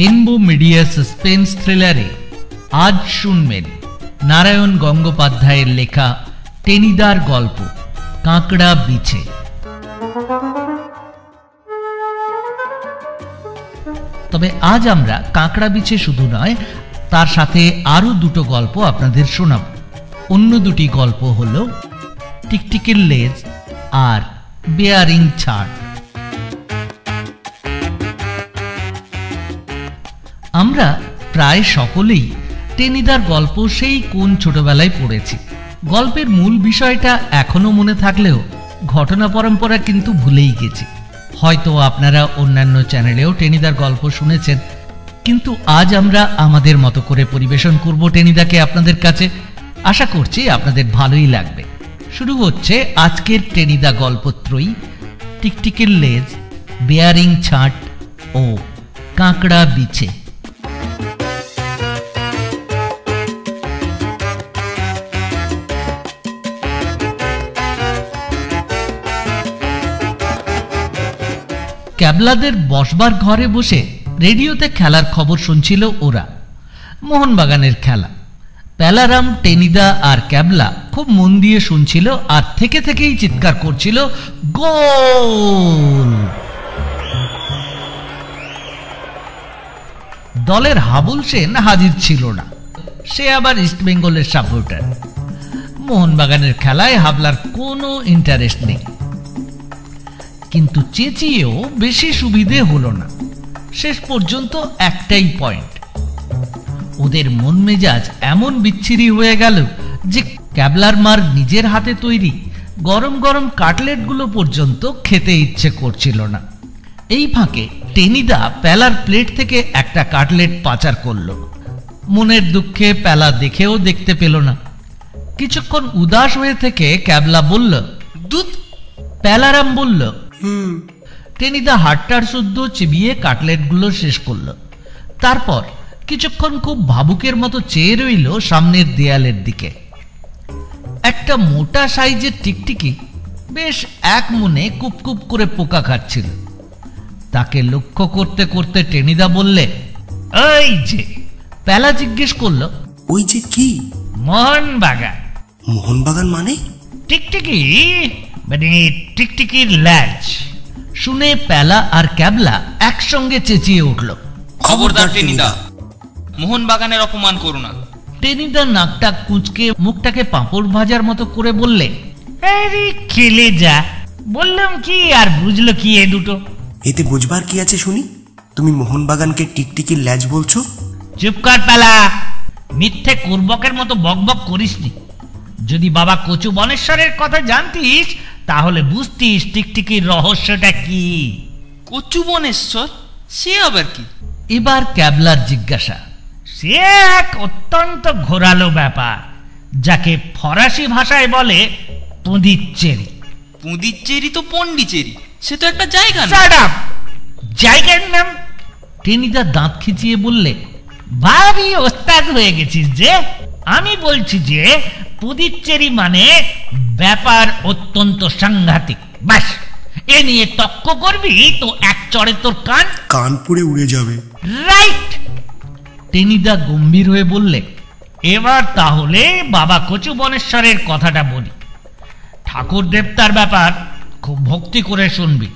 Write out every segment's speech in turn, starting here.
Rainbow media suspense থ্রিলারে আজ শুনবেন নারায়ণ গঙ্গোপাধ্যায়ের লেখা টেনিদার গল্প, কাঁকড়া বিছে। তবে আজ আমরা কাঁকড়া বিছে শুধু নয়, তার সাথে আরও দুটো গল্প আপনাদের শোনাব। অন্য দুটি গল্প হল টিকটিকির লেজ আর বেয়ারিং ছাড়। আমরা প্রায় সকলেই টেনিদার গল্প সেই কোন ছোটবেলায় পড়েছি। গল্পের মূল বিষয়টা এখনও মনে থাকলেও ঘটনা পরম্পরা কিন্তু ভুলেই গেছি। হয়তো আপনারা অন্যান্য চ্যানেলেও টেনিদার গল্প শুনেছেন, কিন্তু আজ আমরা আমাদের মতো করে পরিবেশন করব টেনিদাকে আপনাদের কাছে। আশা করছি আপনাদের ভালোই লাগবে। শুরু হচ্ছে আজকের টেনিদা গল্পত্রয়ী, টিকটিকের লেজ, বেয়ারিং ছাট ও কাঁকড়া বিছে। ক্যাবলাদের বসবার ঘরে বসে রেডিওতে খেলার খবর শুনছিল ওরা। মোহনবাগানের খেলা। প্যালারাম টেনিদা আর ক্যাবলা খুব মন দিয়ে শুনছিল আর থেকে থেকেই চিৎকার করছিল, গোল! দলের হাবুল সেন হাজির ছিল না। সে আবার ইস্টবেঙ্গলের সাপোর্টার। মোহনবাগানের খেলায় হাবলার কোনো ইন্টারেস্ট নেই। কিন্তু চেঁচিয়েও বেশি সুবিধে হলো না। শেষ পর্যন্ত একটাই পয়েন্ট ওদের মন মেজাজ এমন বিচ্ছিরি হয়ে গেল যে ক্যাবলার মার নিজের হাতে তৈরি, গরম গরম কাটলেটগুলো পর্যন্ত খেতে ইচ্ছে করছিল না। এই ফাঁকে টেনিদা প্যালার প্লেট থেকে একটা কাটলেট পাচার করল। মনের দুঃখে প্যালা দেখেও দেখতে পেল না। কিছুক্ষণ উদাস হয়ে থেকে ক্যাবলা বলল, দুধ? প্যালারাম বলল টেনিদা হাটটার শুদ্ধ চিবিয়ে কাটলেটগুলো শেষ করল। তারপর কিছুক্ষণ খুব ভাবুকের মতো চেয়ে রইল সামনের দেয়ালের দিকে। একটা মোটা সাইজের টিকটিকি বেশ এক মনে কুপকুপ করে পোকা খাচ্ছিল। তাকে লক্ষ্য করতে করতে টেনিদা বললে ওই যে। প্যালা জিজ্ঞেস করল ওই যে কি? মোহন বাগান মোহনবাগান মানে? টিকটিকি? মানে টিকটিকির ল্যাচ শুনে প্যালা আর ক্যাবলা একসঙ্গে চেঁচিয়ে উঠল। খবরদার টেনিদা মোহনবাগানের অপমান করো না। টেনিদা নাকটা কুঁচকে মুখটাকে পাঁপড় ভাজার মতো করে বললে আরে খেলে যা। বললাম কি আর বুঝলো কি এ দুটো? এতে বুঝবার কি আছে শুনি? তুমি মোহনবাগানকে টিকটিকির ল্যাজ বলছো? চুপ কর প্যালা মিথ্যে কুর্বকের মতো বকবক করিসনি। যদি বাবা কচু বনেশ্বরের কথা জানতিস তাহলে বুঝতিস টিকটিকির রহস্যটা কি? কচু বনেশ্বর সে আবার কি? এবার ক্যাবলার জিজ্ঞাসা। সে এক অত্যন্ত ঘোরালো ব্যাপার যাকে ফরাসি ভাষায় বলে পুঁদিচ্চেরি। পুঁদিচ্চেরি তো পন্ডিচেরি সে তো একটা জায়গা জায়গার নাম? টেনিদা দাঁত খিচিয়ে বললে ভারী ওস্তাদ হয়ে গেছিস যে। আমি বলছি যে পুদিচ্চেরি মানে ব্যাপার অত্যন্ত সাংঘাতিক। বাস এ নিয়ে তক্ক করবি তো এক চড়ে তোর কান। কানপুরে উড়ে যাবে। রাইট। টেনিদা গম্ভীর হয়ে বললে এবার তাহলে বাবা কচু বনেশ্বরের কথাটা বলি। ঠাকুর দেবতার ব্যাপার খুব ভক্তি করে শুনবি।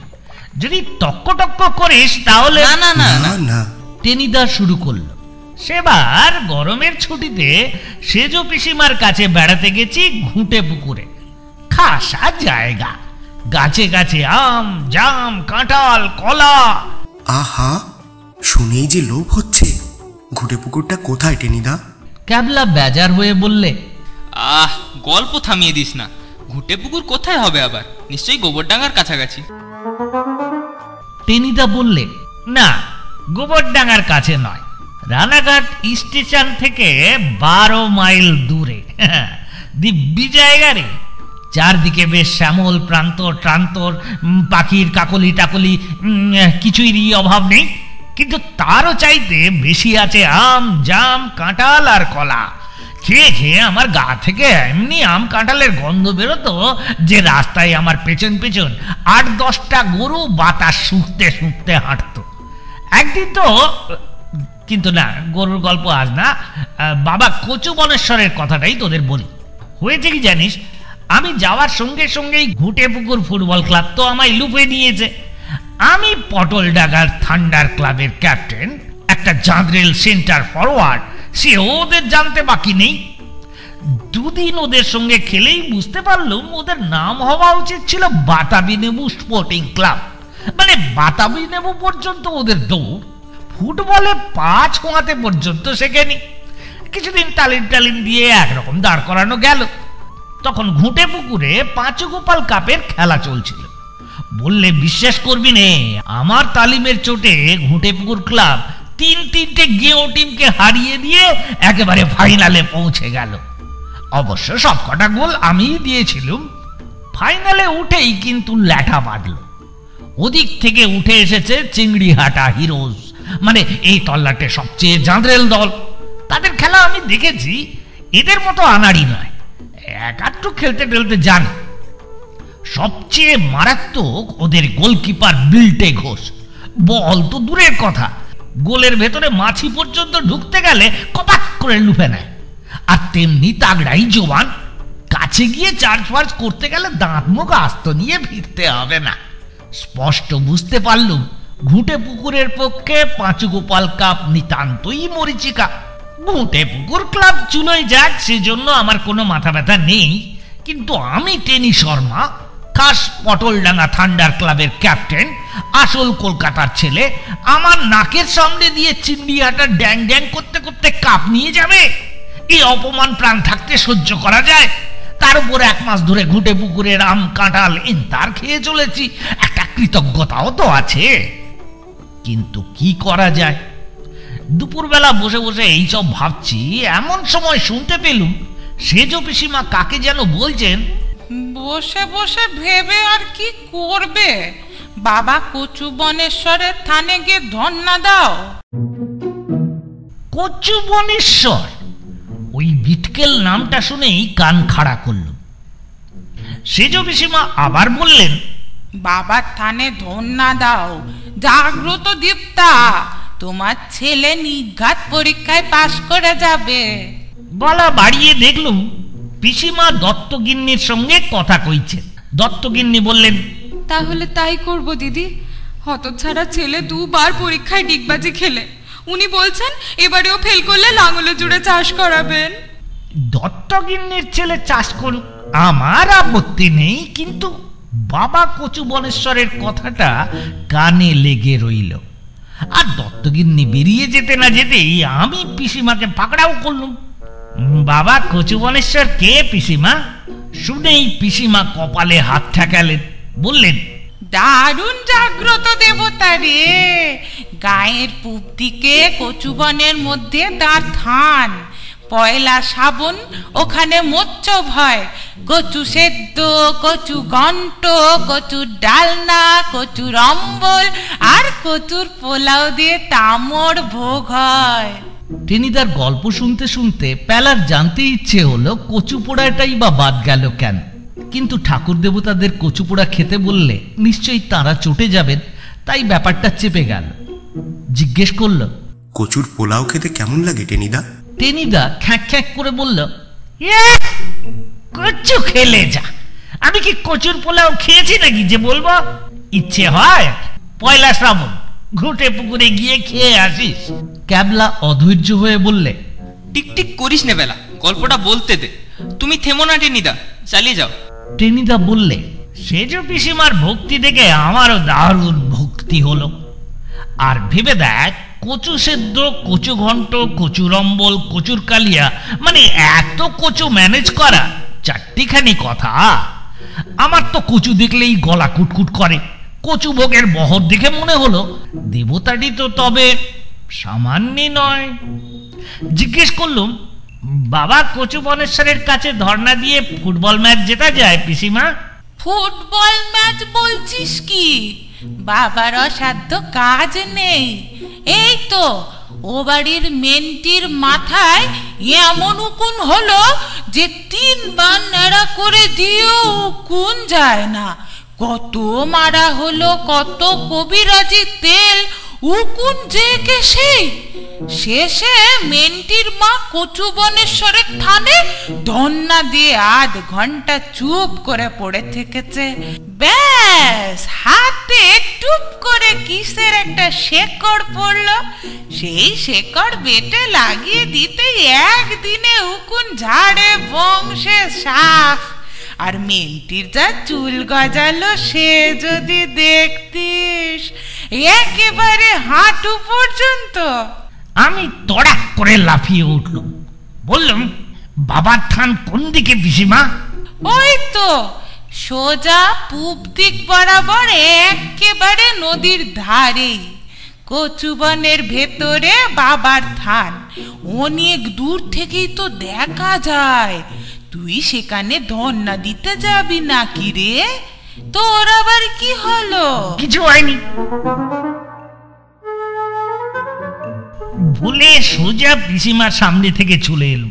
যদি তক্ক টক্ক করিস তাহলে না না না। না না। না টেনিদা শুরু করল। সেবার গরমের ছুটিতে সেজ পিসিমার কাছে বেড়াতে গেছি ঘুঁটে পুকুরে। খাসা জায়গা। গাছে গাছে আম জাম কাঁঠাল কলা। আহা শুনেই যে লোভ হচ্ছে। ঘুটে পুকুরটা কোথায় টেনিদা? ক্যাবলা বেজার হয়ে বললে আহ গল্প থামিয়ে দিস না। ঘুটে পুকুর কোথায় হবে আবার? নিশ্চয়ই গোবরডাঙ্গার কাছাকাছি। টেনিদা বললে না গোবরডাঙ্গার কাছে নয়। রানাঘাট স্টেশন থেকে বারো মাইল দূরে। দিব্যি জায়গা রে। চারদিকে বেশ শ্যামল প্রান্তর ট্রান্তর উম, পাখির কাকলি টাকলি কিছুই অভাব নেই। কিন্তু তারও চাইতে বেশি আছে আম জাম কাঁঠাল আর কলা। খেয়ে খেয়ে আমার গা থেকে এমনি আম কাঁঠালের গন্ধ বেরোতো যে রাস্তায় আমার পেছন পেছন আট দশটা গরু বাতাস শুঁকতে শুঁকতে হাঁটতো। একদিন তো কিন্তু না, গরুর গল্প আজ না। বাবা কচু বনেশ্বরের কথাটাই তোদের বলি। হয়েছে কি জানিস? আমি যাওয়ার সঙ্গে সঙ্গেই ঘুটে পুকুর ফুটবল ক্লাব তো আমায় লুপে নিয়েছে। আমি পটল ডাগার থান্ডার ক্লাবের ক্যাপ্টেন, একটা জাঁদরেল সেন্টার ফরওয়ার্ড সে ওদের জানতে বাকি নেই। দুদিন ওদের সঙ্গে খেলেই বুঝতে পারলুম ওদের নাম হওয়া উচিত ছিল বাতাবি নেবু স্পোর্টিং ক্লাব। মানে বাতাবি নেবু পর্যন্ত ওদের দৌড়। ফুটবলে পা ছোঁয়াতে পর্যন্ত শেখেনি। কিছুদিন তালিম টালিম দিয়ে একরকম দাঁড় করানো গেল। তখন ঘুঁটে পুকুরে পাঁচু গোপাল কাপের খেলা চলছিল। বললে, বিশ্বাস করবি নে, আমার তালিমের চোটে ঘুঁটে পুকুর ক্লাব তিন তিনটে গেও টিমকে হারিয়ে দিয়ে একেবারে ফাইনালে পৌঁছে গেল। অবশ্য সব কটা গোল আমিই দিয়েছিলাম। ফাইনালে উঠেই কিন্তু ল্যাঠা বাঁধল। ওদিক থেকে উঠে এসেছে চিংড়িহাটা হিরোজ। মানে এই তল্লাটে সবচেয়ে জাঁদরেল দল। তাদের খেলা আমি দেখেছি, এদের মতো আনাড়ি নয়। একাট্টু খেলতে টেলতে জানে। সবচেয়ে মারাত্মক ওদের গোলকিপার বিল্টে ঘোষ। বল তো দূরের কথা। গোলের ভেতরে মাছি পর্যন্ত ঢুকতে গেলে কপাক করে লুফে নেয়। আর তেমনি তাগড়াই জোয়ান, কাছে গিয়ে চার্জ ফার্জ করতে গেলে দাঁত মুখ আস্ত নিয়ে ফিরতে হবে না। স্পষ্ট বুঝতে পারলুম ঘুঁটে পুকুরের পক্ষে পাঁচু গোপাল কাপ নিতান্তই মরিচিকা। ঘুঁটে পুকুর ক্লাব চুলোয় যাক, সেজন্য আমার কোনো মাথা ব্যথা নেই। কিন্তু আমি টেনি শর্মা, খাস পটলডাঙ্গা থান্ডার ক্লাবের ক্যাপ্টেন, আসল কলকাতার ছেলে, আমার নাকের সামনে দিয়ে চিন্ডিয়াটা ড্যাং ড্যাং করতে করতে কাপ নিয়ে যাবে। এই অপমান প্রাণ থাকতে সহ্য করা যায়। তার উপর এক মাস ধরে ঘুটে পুকুরের আম কাঁঠাল ইন্তার খেয়ে চলেছি। একটা কৃতজ্ঞতাও তো আছে। কিন্তু কি করা যায়? দুপুরবেলা বসে বসে এইসব ভাবছি এমন সময় শুনতে পেলুম সেজ পিসিমা কাকে যেন বলছেন? বসে বসে ভেবে আর কি করবে? বাবা কচু বনেশ্বরের থানে গিয়ে ধন্না দাও। কচু বনেশ্বর? ওই বিটকেল নামটা শুনেই কান খাড়া করল। সেজ পিসিমা আবার বললেন বাবার থানে ধন্না দাও জাগ্রত দীপ্তা তোমার ছেলে নিঘাত পরীক্ষায় পাশ করে যাবে। বলা বাড়িয়ে দেখলুম পিসিমা দত্তগিন্নির সঙ্গে কথা কইছেন দত্তগিন্নি বললেন তাহলে তাই করব দিদি। হতছাড়া ছেলে দুবার পরীক্ষায় ডিগবাজি খেলে। উনি বলছেন এবারেও ফেল করলে লাঙলে জুড়ে চাষ করাবেন। দত্তগিন্নির ছেলে চাষ করুক আমার আপত্তি নেই কিন্তু বাবা কচু বনেশ্বরের কথাটা কানে লেগে রইল। আর দত্তগিন্নি বেরিয়ে যেতে না যেতেই আমি পিসিমাকে পাকড়াও করলুম। বাবা কচু বনেশ্বর কে পিসিমা? শুনেই পিসিমা কপালে হাত ঠেকালেন, বললেন, দারুণ জাগ্রত দেবতা রে! গায়ের পূব দিকে কচুবনের মধ্যে তার থান। পয়লা শ্রাবণ ওখানে মোচ্চব হয় কচু সেদ্ধ কচু ঘন্ট কচুর ডালনা কচুর অম্বল আর কচুর পোলাও দিয়ে তামর ভোগ হয়। টেনিদার গল্প শুনতে শুনতে প্যালার জানতে ইচ্ছে হলো কচু পোড়াটাই বা বাদ গেল কেন? কিন্তু ঠাকুর দেবতাদের কচু পোড়া খেতে বললে নিশ্চয়ই তারা চটে যাবেন তাই ব্যাপারটা চেপে গেল। জিজ্ঞেস করল কচুর পোলাও খেতে কেমন লাগে টেনিদা? টেনিদা খ্যাঁক খ্যাঁক করে বলল "ইয়ে, কচু খেলে যা। আমি কি কচুর পোলাও খেয়েছি নাকি যে বলব? ইচ্ছে হয়? পয়লা শ্রাবণ ঘুটে পুকুরে গিয়ে খেয়ে আসিস। ক্যাবলা অধৈর্য হয়ে বললে টিকটিক করিস না বেলা গল্পটা বলতে দে। তুমি থেমো না টেনিদা চালিয়ে যাও। টেনিদা বললে সেজ পিসিমার ভক্তি দেখে আমারও দারুণ ভক্তি হলো। আর ভেবে দেখ কচু সেদ্ধ, কচু ঘন্ট কচুর অম্বল কচুর কালিয়া মানে এত কচু ম্যানেজ করা, চারটিখানি কথা। আমার তো কচু দেখলেই গলা কুটকুট করে। কচু ভোগের বহর দেখে মনে হলো, দেবতাটি তো তবে সামান্যই নয়। জিজ্ঞেস করলুম, বাবা কচু বনেশ্বরের কাছে ধর্ণা দিয়ে ফুটবল ম্যাচ জেতা যায়, পিসিমা? ফুটবল ম্যাচ বলছিস কি? বাবার অসাধ্য কাজ নেই। এই তো, ও বাড়ির মেন্টির মাথায় এমন উকুন হলো যে তিন তিনবার ন্যাড়া করে দিয়েও উকুন যায় না। কত মারা হলো, কত কবিরাজি তেল উকুন যে কে সেই শেষে মেন্টির মা কচু বনেশ্বরের থানে দন্না দিয়ে আধ ঘণ্টা চুপ করে পড়ে থেকেছে। ব্যাস, হাতে টুপ করে কিসের একটা শেকড় পড়ল? সেই শেকড় বেটে লাগিয়ে দিতে একদিনে উকুন ঝাড়ে বংশে সাফ। আর মেন্টির যা চুল গজালো সে যদি দেখতিস একেবারে হাঁটু পর্যন্ত। আমি তড়াক করে লাফিয়ে উঠলুম। বললাম বাবার থান কোন দিকে পিসিমা? ওই তো সোজা পূব দিক বরাবর একেবারে নদীর ধারেই। কচুবনের ভেতরে বাবার থান। অনেক দূর থেকেই তো দেখা যায়। তুই সেখানে ধন্না দিতে যাবি নাকি রে? তোর আবার কি হলো? কিছু হয়নি। ভুলে সোজা পিসিমার সামনে থেকে চলে এলুম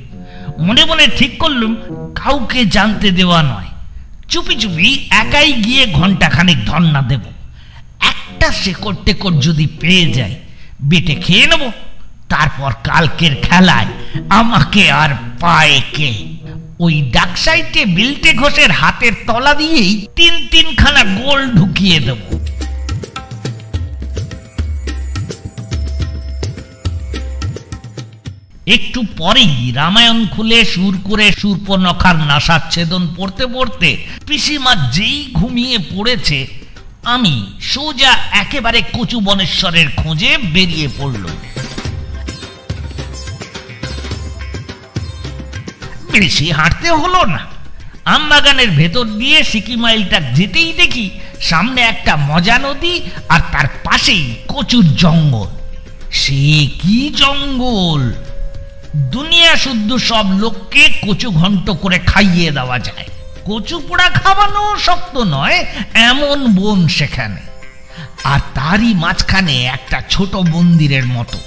মনে মনে ঠিক করলুম কাউকে জানতে দেওয়া নয়। চুপি চুপি একাই গিয়ে ঘন্টাখানেক ধর্না দেব। একটা শেকড় টেকড় যদি পেয়ে যাই বেটে খেয়ে নেব। তারপর কালকের খেলায় আমাকে আর পায় কে? ওই ডাকসাইটে বিলটে ঘোষের হাতের তলা দিয়েই তিন তিনখানা গোল ঢুকিয়ে দেবো। একটু পরেই রামায়ণ খুলে, সুর করে, সুরপনখার নাসাচ্ছেদন পড়তে পড়তে পিসিমা যেই ঘুমিয়ে পড়েছে, আমি সোজা একেবারে কচু বনেশ্বরের খোঁজে বেরিয়ে পড়ল বেশি হাঁটতে হলো না। আমবাগানের ভেতর দিয়ে সিকিমাইলটা যেতেই দেখি সামনে একটা মজা নদী আর তার পাশেই কচুর জঙ্গল। সে কি জঙ্গল? দুনিয়া শুদ্ধ সব লোককে কচু ঘন্ট করে খাইয়ে দেওয়া যায়। কচু পোড়া খাওয়ানো শক্ত নয়, এমন বন সেখানে। আর তারই মাঝখানে একটা ছোট মন্দিরের মতো।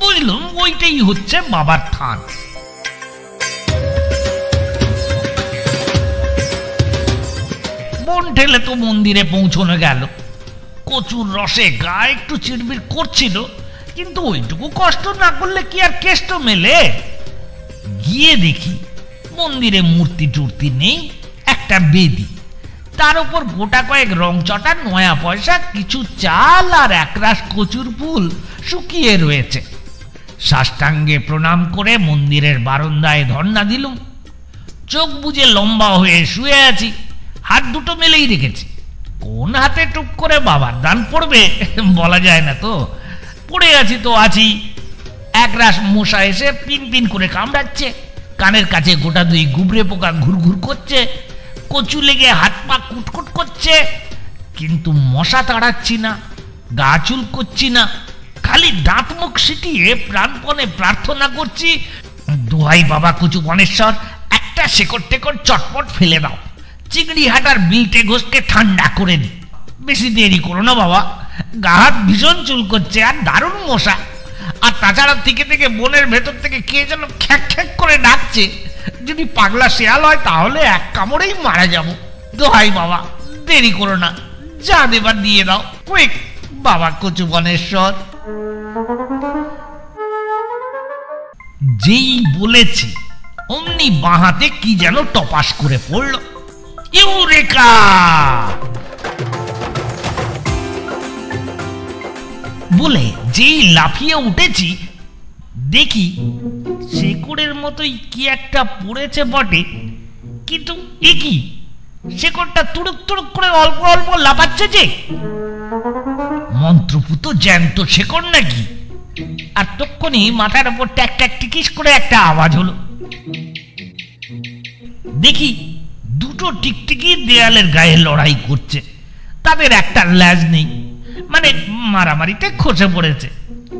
বুঝলাম, ওইটাই হচ্ছে বাবার থান। বন ঠেলে তো মন্দিরে পৌঁছানো গেল। কচুর রসে গা একটু চিড়বিড় করছিল, কিন্তু ওইটুকু কষ্ট না করলে কি আর কেষ্ট মেলে? গিয়ে দেখি, মন্দিরে মূর্তি টুর্তি নেই, একটা বেদি। তার উপর গোটা কয়েক রং চটা, নয়া পয়সা, কিছু চাল আর একরাশ কচুর ফুল শুকিয়ে রয়েছে। সাষ্টাঙ্গে প্রণাম করে মন্দিরের বারান্দায় ধর্ণা দিলুম। চোখ বুঝে লম্বা হয়ে শুয়ে আছি। হাত দুটো মেলেই রেখেছি। কোন হাতে টুপ করে বাবার দান পড়বে, বলা যায় না তো। পড়ে আছি তো আছি। এক রাস মশা এসে পিন পিন করে কামড়াচ্ছে। কানের কাছে গোটা দুই গুবরে পোকা ঘুরঘুর করছে। কচু লেগে হাত পা কুটকুট করছে। কিন্তু মশা তাড়াচ্ছি না, গা চুল করছি না। খালি দাঁত মুখ সিটিয়ে প্রাণপণে প্রার্থনা করছি, দোহাই বাবা কচু বনেশ্বর, একটা শেকড় টেকড় চটপট ফেলে দাও। চিংড়ি হাটার বিলটে ঘোষকে ঠান্ডা করে দি। বেশি দেরি করো না বাবা। গা হাত ভীষণ চুল করছে আর দারুণ মশা। আর তাছাড়া থেকে থেকে বনের ভেতর থেকে কে যেন খ্যাক খ্যাক করে ডাকছে। যদি পাগলা শেয়াল হয় তাহলে এক কামড়েই মারা যাব। দোহাই বাবা, দেরি করো না। যা দেবার দিয়ে দাও। কুইক বাবা কচু বনেশ্বর। যেই বলেছি, অমনি বাহাতে কি যেন টপাস করে পড়ল। ইউরেকা। বলে যেই লাফিয়ে উঠেছি, দেখি শেকড়ের মতোই কি একটা পড়েছে বটে। কিন্তু এ কি? শেকড়টা তুড়ুক তুড়ুক করে অল্প অল্প লাফাচ্ছে যে। মন্ত্রপুত জ্যান্ত শেকড় নাকি? আর তক্ষণি মাথার উপর ট্যাক ট্যাক টিকিস করে একটা আওয়াজ হলো। দেখি দুটো টিকটিকি দেয়ালের গায়ে লড়াই করছে। তাদের একটা ল্যাজ নেই। মানে মারামারিতে খসে পড়েছে।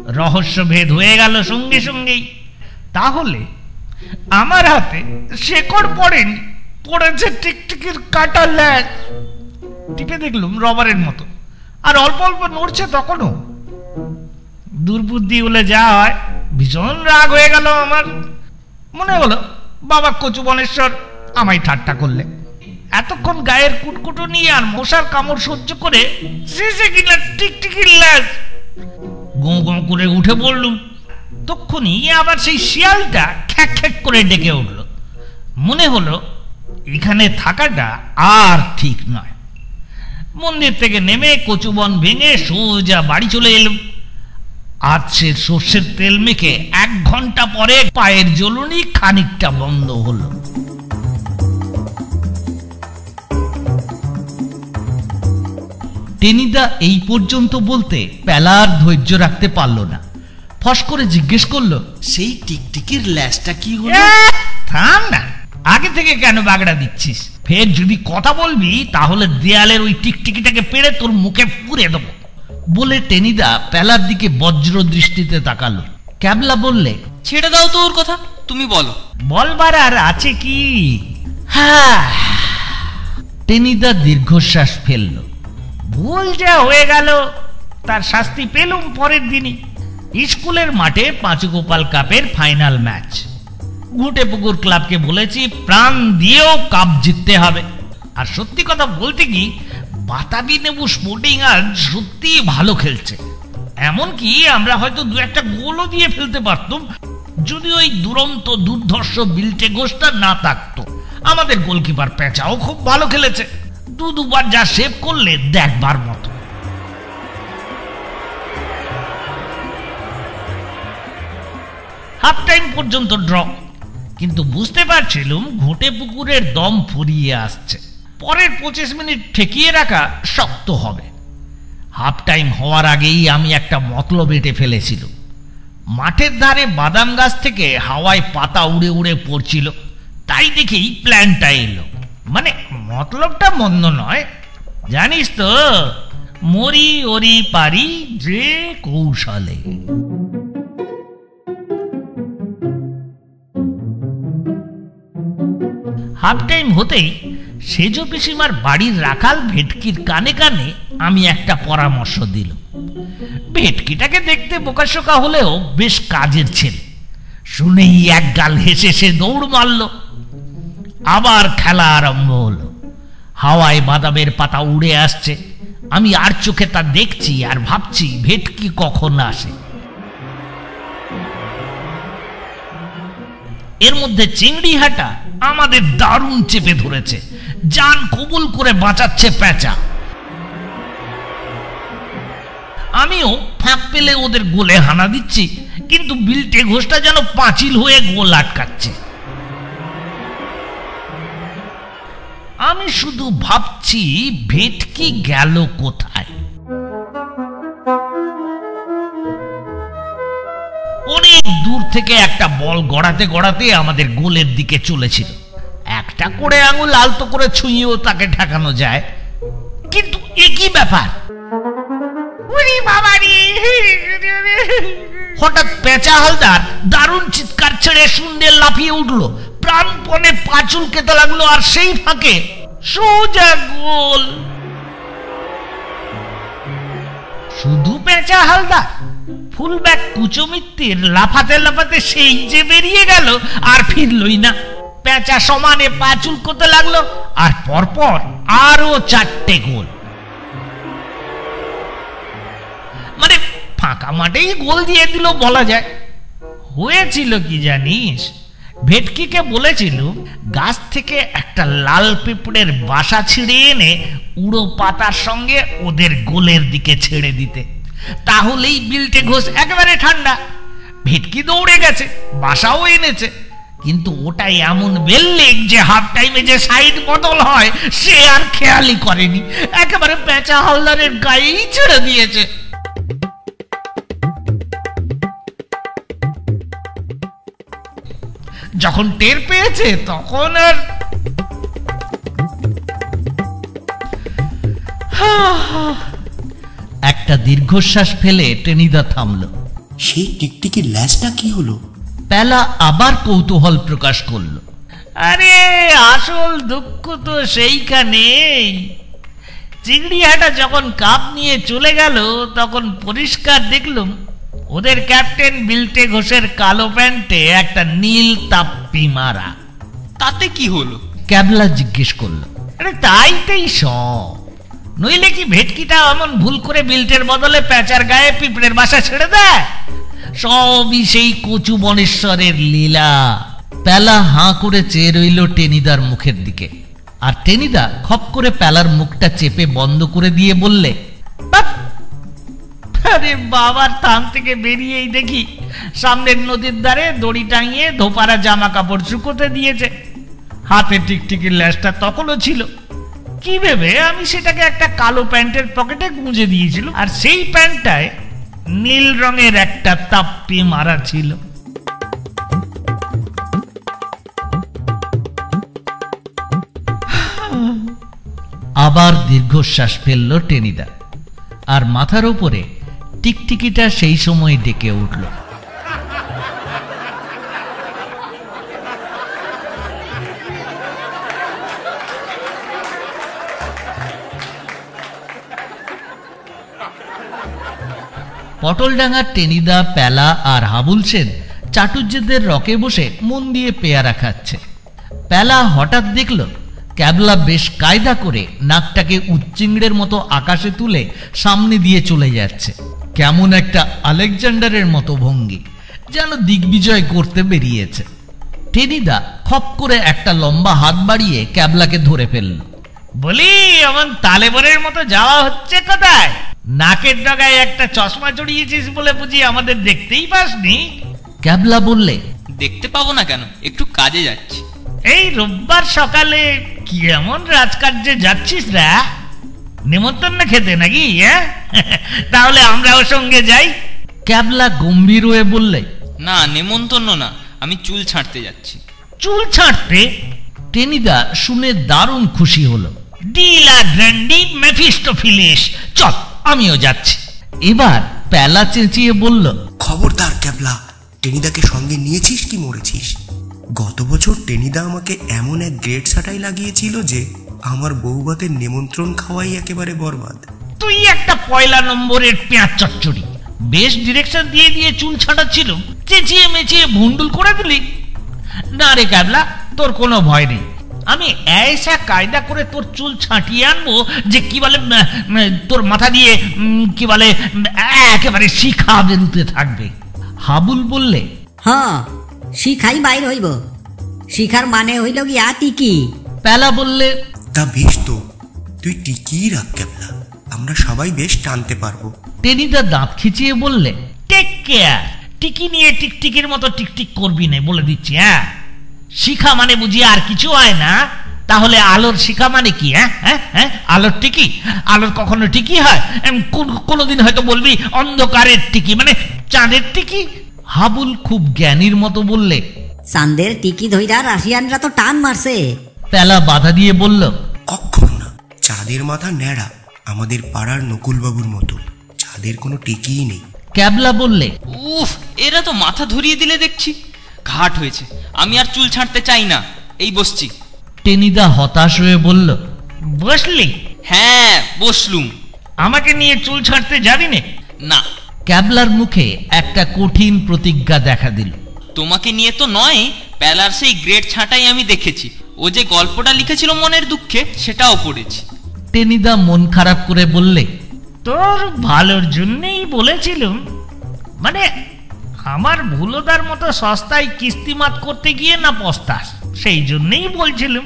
রহস্য ভেদ হয়ে গেল সঙ্গে সঙ্গেই। তাহলে আমার হাতে শেকড় পড়েনি, পড়েছে টিকটিকির কাটা ল্যাজ। টিপে দেখলুম রবারের মতো। আর অল্প অল্প নড়ছে তখনও। দুর্বুদ্ধি হলে যা হয়, ভীষণ রাগ হয়ে গেল আমার। মনে হলো, বাবা কচু বনেশ্বর আমায় ঠাট্টা করলে এতক্ষণ গায়ের কুটকুটো নিয়ে আর মশার কামড় সহ্য করে শেষে কিনা টিকটিকির লাশ গো গো করে উঠে পড়লুম তক্ষুনি আবার সেই শিয়ালটা খ্যাক খ্যাক করে ডেকে উঠল। মনে হলো এখানে থাকাটা আর ঠিক নয়। মন্দির থেকে নেমে কচুবন ভেঙে সোজা বাড়ি চলে এলুম আছে সর্ষের তেল মেখে এক ঘণ্টা পরে পায়ের জ্বলুনি খানিকটা বন্ধ হলো। টেনিদা এই পর্যন্ত বলতে পেলার ধৈর্য রাখতে পারল না। ফস করে জিজ্ঞেস করল সেই টিকটিকির ল্যাসটা কি হলো? "এহ, থাম না আগে থেকে কেন বাগড়া দিচ্ছিস? ফের যদি কথা বলবি তাহলে দেয়ালের ওই টিকটিকিটাকে পেড়ে তোর মুখে পুরে দেবো। বলে টেনিদা পেলার দিকে বজ্র দৃষ্টিতে তাকালো। ক্যাবলা বললে ছেড়ে দাও তো ওর কথা তুমি বলো। বলবার আর আছে কি? হ্যাঁ। টেনিদা দীর্ঘশ্বাস ফেলল। ভুল যা হয়ে গেল, তার শাস্তি পেলুম পরের দিনই। স্কুলের মাঠে পাঁচুগোপাল কাপের ফাইনাল ম্যাচ। ঘুটে পুকুর ক্লাবকে বলেছি, প্রাণ দিয়েও কাপ জিততে হবে। আর সত্যি কথা বলতে কি, বাতাবি নেবু স্পোর্টিং আর সত্যি ভালো খেলছে। এমনকি আমরা হয়তো দু একটা গোলও দিয়ে ফেলতে পারতাম যদি ওই দুরন্ত, দুর্ধর্ষ বিলটে ঘোষটা না থাকতো। আমাদের গোলকিপার পেঁচাও খুব ভালো খেলেছে। দু দুবার যা সেভ করলে দেখবার মতো। হাফ টাইম পর্যন্ত ড্র কিন্তু বুঝতে পারছিলুম ঘুটে পুকুরের দম ফুরিয়ে আসছে। পরের পঁচিশ মিনিট ঠেকিয়ে রাখা শক্ত হবে। হাফ টাইম হওয়ার আগেই আমি একটা মতলব এঁটে ফেলেছিল মাঠের ধারে বাদাম গাছ থেকে হাওয়ায় পাতা উড়ে উড়ে পড়ছিল। তাই দেখেই প্ল্যানটা এলো। মানে মতলবটা মন্দ নয়। জানিস তো, মরি ওরি পারি যে কৌশলে। হাফ টাইম হতেই সেজ পিসিমার বাড়ির রাখাল ভেটকির কানে কানে আমি একটা পরামর্শ দিল ভেটকিটাকে দেখতে বোকাশোকা হলেও বেশ কাজের ছেলে। শুনেই এক গাল হেসে সে দৌড় মারল। আবার খেলা আরম্ভ হলো। হাওয়ায় বাদামের পাতা উড়ে আসছে। আমি আর চোখে তা দেখছি আর ভাবছি ভেটকি কখন আসে? এর মধ্যে চিংড়ি হাটা আমাদের দারুণ চেপে ধরেছে। যান কবুল করে বাঁচাচ্ছে পেঁচা আমিও ফাঁক পেলে ওদের গোলে হানা দিচ্ছি, কিন্তু বিলটে ঘোষটা যেন পাঁচিল হয়ে গোল আটকাচ্ছে। আমি শুধু ভাবছি ভেটকি গেল কোথায়? অনেক দূর থেকে একটা বল গড়াতে গড়াতে আমাদের গোলের দিকে চলেছিল। একটা করে আঙুল আলতো করে ছুঁয়েও তাকে ঠেকানো যায়। কিন্তু একই ব্যাপার! হঠাৎ পেঁচা হালদার দারুণ চিৎকার ছেড়ে শুনলে লাফিয়ে উঠল। প্রাণপণে পাঁচুল খেতে লাগল আর সেই ফাঁকে সোজা গোল। শুধু পেঁচা হালদার ফুলব্যাক কুচমিত্তির লাফাতে লাফাতে সেই যে বেরিয়ে গেল আর ফিরলই না। পেঁচা সমানে পা চুলকোতে লাগল আর পরপর আরও চারটে গোল। মানে ফাঁকা মাঠেই গোল দিয়ে দিল বলা যায়। হয়েছিল কি জানিস? ভেটকিকে বলেছিল, গাছ থেকে একটা লাল পিঁপড়ের বাসা ছিঁড়ে এনে উড়ো পাতার সঙ্গে ওদের গোলের দিকে ছেড়ে দিতে। তাহলেই বিলটে ঘোষ একেবারে ঠান্ডা। ভেটকি দৌড়ে গেছে, বাসাও এনেছে। কিন্তু ওটাই এমন বেললেক যে হাফ টাইমে যে সাইড বদল হয়, সে আর খেয়ালই করেনি। একেবারে পেঁচা হালদারের গায়েই ছেড়ে দিয়েছে। যখন টের পেয়েছে তখন আর একটা দীর্ঘশ্বাস ফেলে টেনিদা থামল। সেই টিকটিকির ল্যাসটা কি হলো? প্যালা আবার কৌতূহল প্রকাশ করল। আরে আসল দুঃখ তো সেইখানেই চিংড়িহাটা যখন কাপ নিয়ে চলে গেল তখন পরিষ্কার দেখলুম ওদের ক্যাপ্টেন বিলটে ঘোষের কালো প্যান্টে একটা নীল তাপ্পি মারা। তাতে কি হলো? ক্যাবলা জিজ্ঞেস করল আরে তাইতেই সব। নইলে কি ভেটকিটা এমন ভুল করে বিল্টের বদলে প্যাঁচার গায়ে পিঁপড়ের বাসা ছেড়ে দেয়? সবই সেই কচু বনেশ্বরের লীলা। প্যালা হাঁ করে চেয়ে রইল টেনিদার মুখের দিকে। আর টেনিদা খপ করে প্যালার মুখটা চেপে বন্ধ করে দিয়ে বললে "বাপ, আরে বাবার থান থেকে বেরিয়েই দেখি সামনের নদীর ধারে দড়ি টাঙিয়ে ধোপারা জামা কাপড় শুকোতে দিয়েছে। হাতে টিকটিকির ল্যাসটা তখনও ছিল। কি ভেবে আমি সেটাকে একটা কালো প্যান্টের পকেটে গুঁজে দিয়েছিল আর সেই প্যান্টটায় নীল রঙের একটা তাপ্পি মারা ছিল। আবার দীর্ঘশ্বাস ফেলল টেনিদা। আর মাথার ওপরে টিকটিকিটা সেই সময় ডেকে উঠল। পটলডাঙ্গার টেনিদা প্যালা আর হাবুল সেন চাটুর্যদের রকে বসে মন দিয়ে পেয়ারা খাচ্ছে। প্যালা হঠাৎ দেখল ক্যাবলা বেশ কায়দা করে নাকটাকে উচ্চিংড়ের মতো আকাশে তুলে সামনে দিয়ে চলে যাচ্ছে। কেমন একটা আলেকজান্ডারের মতো ভঙ্গি যেন দিগ্বিজয় করতে বেরিয়েছে। টেনিদা খপ করে একটা লম্বা হাত বাড়িয়ে ক্যাবলাকে ধরে ফেলল। বলি এমন তালেবরের মতো যাওয়া হচ্ছে কোথায়? নাকের ডগায় একটা চশমা চড়িয়েছিস বলে বুঝি আমাদের দেখতেই পাসনি? ক্যাবলা বললে দেখতে পাবো না কেন একটু কাজে যাচ্ছি। এই রোববার সকালে কি এমন রাজকার্যে যাচ্ছিস রা? নেমন্তন্ন খেতে নাকি হ্যাঁ? তাহলে আমরাও সঙ্গে যাই। ক্যাবলা গম্ভীর হয়ে বললে না নেমন্তন্ন না আমি চুল ছাঁটতে যাচ্ছি। চুল ছাড়তে টেনিদা শুনে দারুণ খুশি হলো। ডিলা গ্র্যান্ডি মেফিস্টোফিলিস চল আমিও যাচ্ছি। এবার প্যালা চেঁচিয়ে বলল খবরদার ক্যাবলা টেনিদাকে সঙ্গে নিয়েছিস কি মরেছিস? গত বছর টেনিদা আমাকে এমন এক গ্রেড সাটাই লাগিয়েছিল যে আমার বউবাতের নিমন্ত্রণ খাওয়াই একেবারে বরবাদ। তুই একটা পয়লা নম্বরের পেঁয়াজ চচ্চড়ি। বেশ ডিরেকশন দিয়ে দিয়ে চুল ছাটাচ্ছিল চেঁচিয়ে মেচিয়ে ভুন্ডুল করে দিলি। না রে ক্যাবলা তোর কোনো ভয় নেই। আমি ऐसा কায়দা করে তোর চুল ছাঁটিয়ে আনব যে কি বলে তোর মাথা দিয়ে উম, কি বলে একেবারে শিখা বেরুতে থাকবে। হাবুল বললে হ শিখাই বাইর হইব। শিখার মানে হইল গিয়া টিকি। প্যালা বললে তা বেশ তো। তুই টিকিই রাখ ক্যাবলা। আমরা সবাই বেশ টানতে পারব। টেনিদা দাঁত খিচিয়ে বললে টেক কেয়ার। টিকি নিয়ে টিকটিকির মতো টিকটিক করবি না বলে দিচ্ছি হ্যাঁ। শিখা মানে বুঝি আর কিছু হয় না? তাহলে আলোর শিখা মানে কি হ্যাঁ? হ্যাঁ? হ্যাঁ? আলোর টিকি? আলোর কখনো টিকি হয়? কোনোদিন হয়তো বলবি অন্ধকারের টিকি মানে চাঁদের টিকি? হাবুল খুব জ্ঞানীর মতো বললে চাঁদের টিকি ধইরা রাশিয়ানরা তো টান মারছে। প্যালা বাধা দিয়ে বলল কখনো না চাঁদের মাথা ন্যাড়া আমাদের পাড়ার নকুলবাবুর মতো। চাঁদের কোনো টিকিই নেই। ক্যাবলা বললে উফ এরা তো মাথা ধরিয়ে দিলে দেখছি। ঘাট হয়েছে আমি আর চুল ছাড়তে চাই না এই বসছি। টেনিদা হতাশ হয়ে বলল বসলি? হ্যাঁ বসলুম। আমাকে নিয়ে চুল ছাড়তে যাবি না? না। ক্যাবলার মুখে একটা কঠিন প্রতিজ্ঞা দেখা দিল। তোমাকে নিয়ে তো নয় প্যালার সেই গ্রেট ছাঁটাই আমি দেখেছি। ও যে গল্পটা লিখেছিল মনের দুঃখে সেটাও পড়েছি। টেনিদা মন খারাপ করে বললে তোর ভালোর জন্যই বলেছিলাম। মানে আমার ভুলোদার মতো সস্তায় কিস্তিমাত করতে গিয়ে না পস্তাস সেই জন্যই বলছিলাম।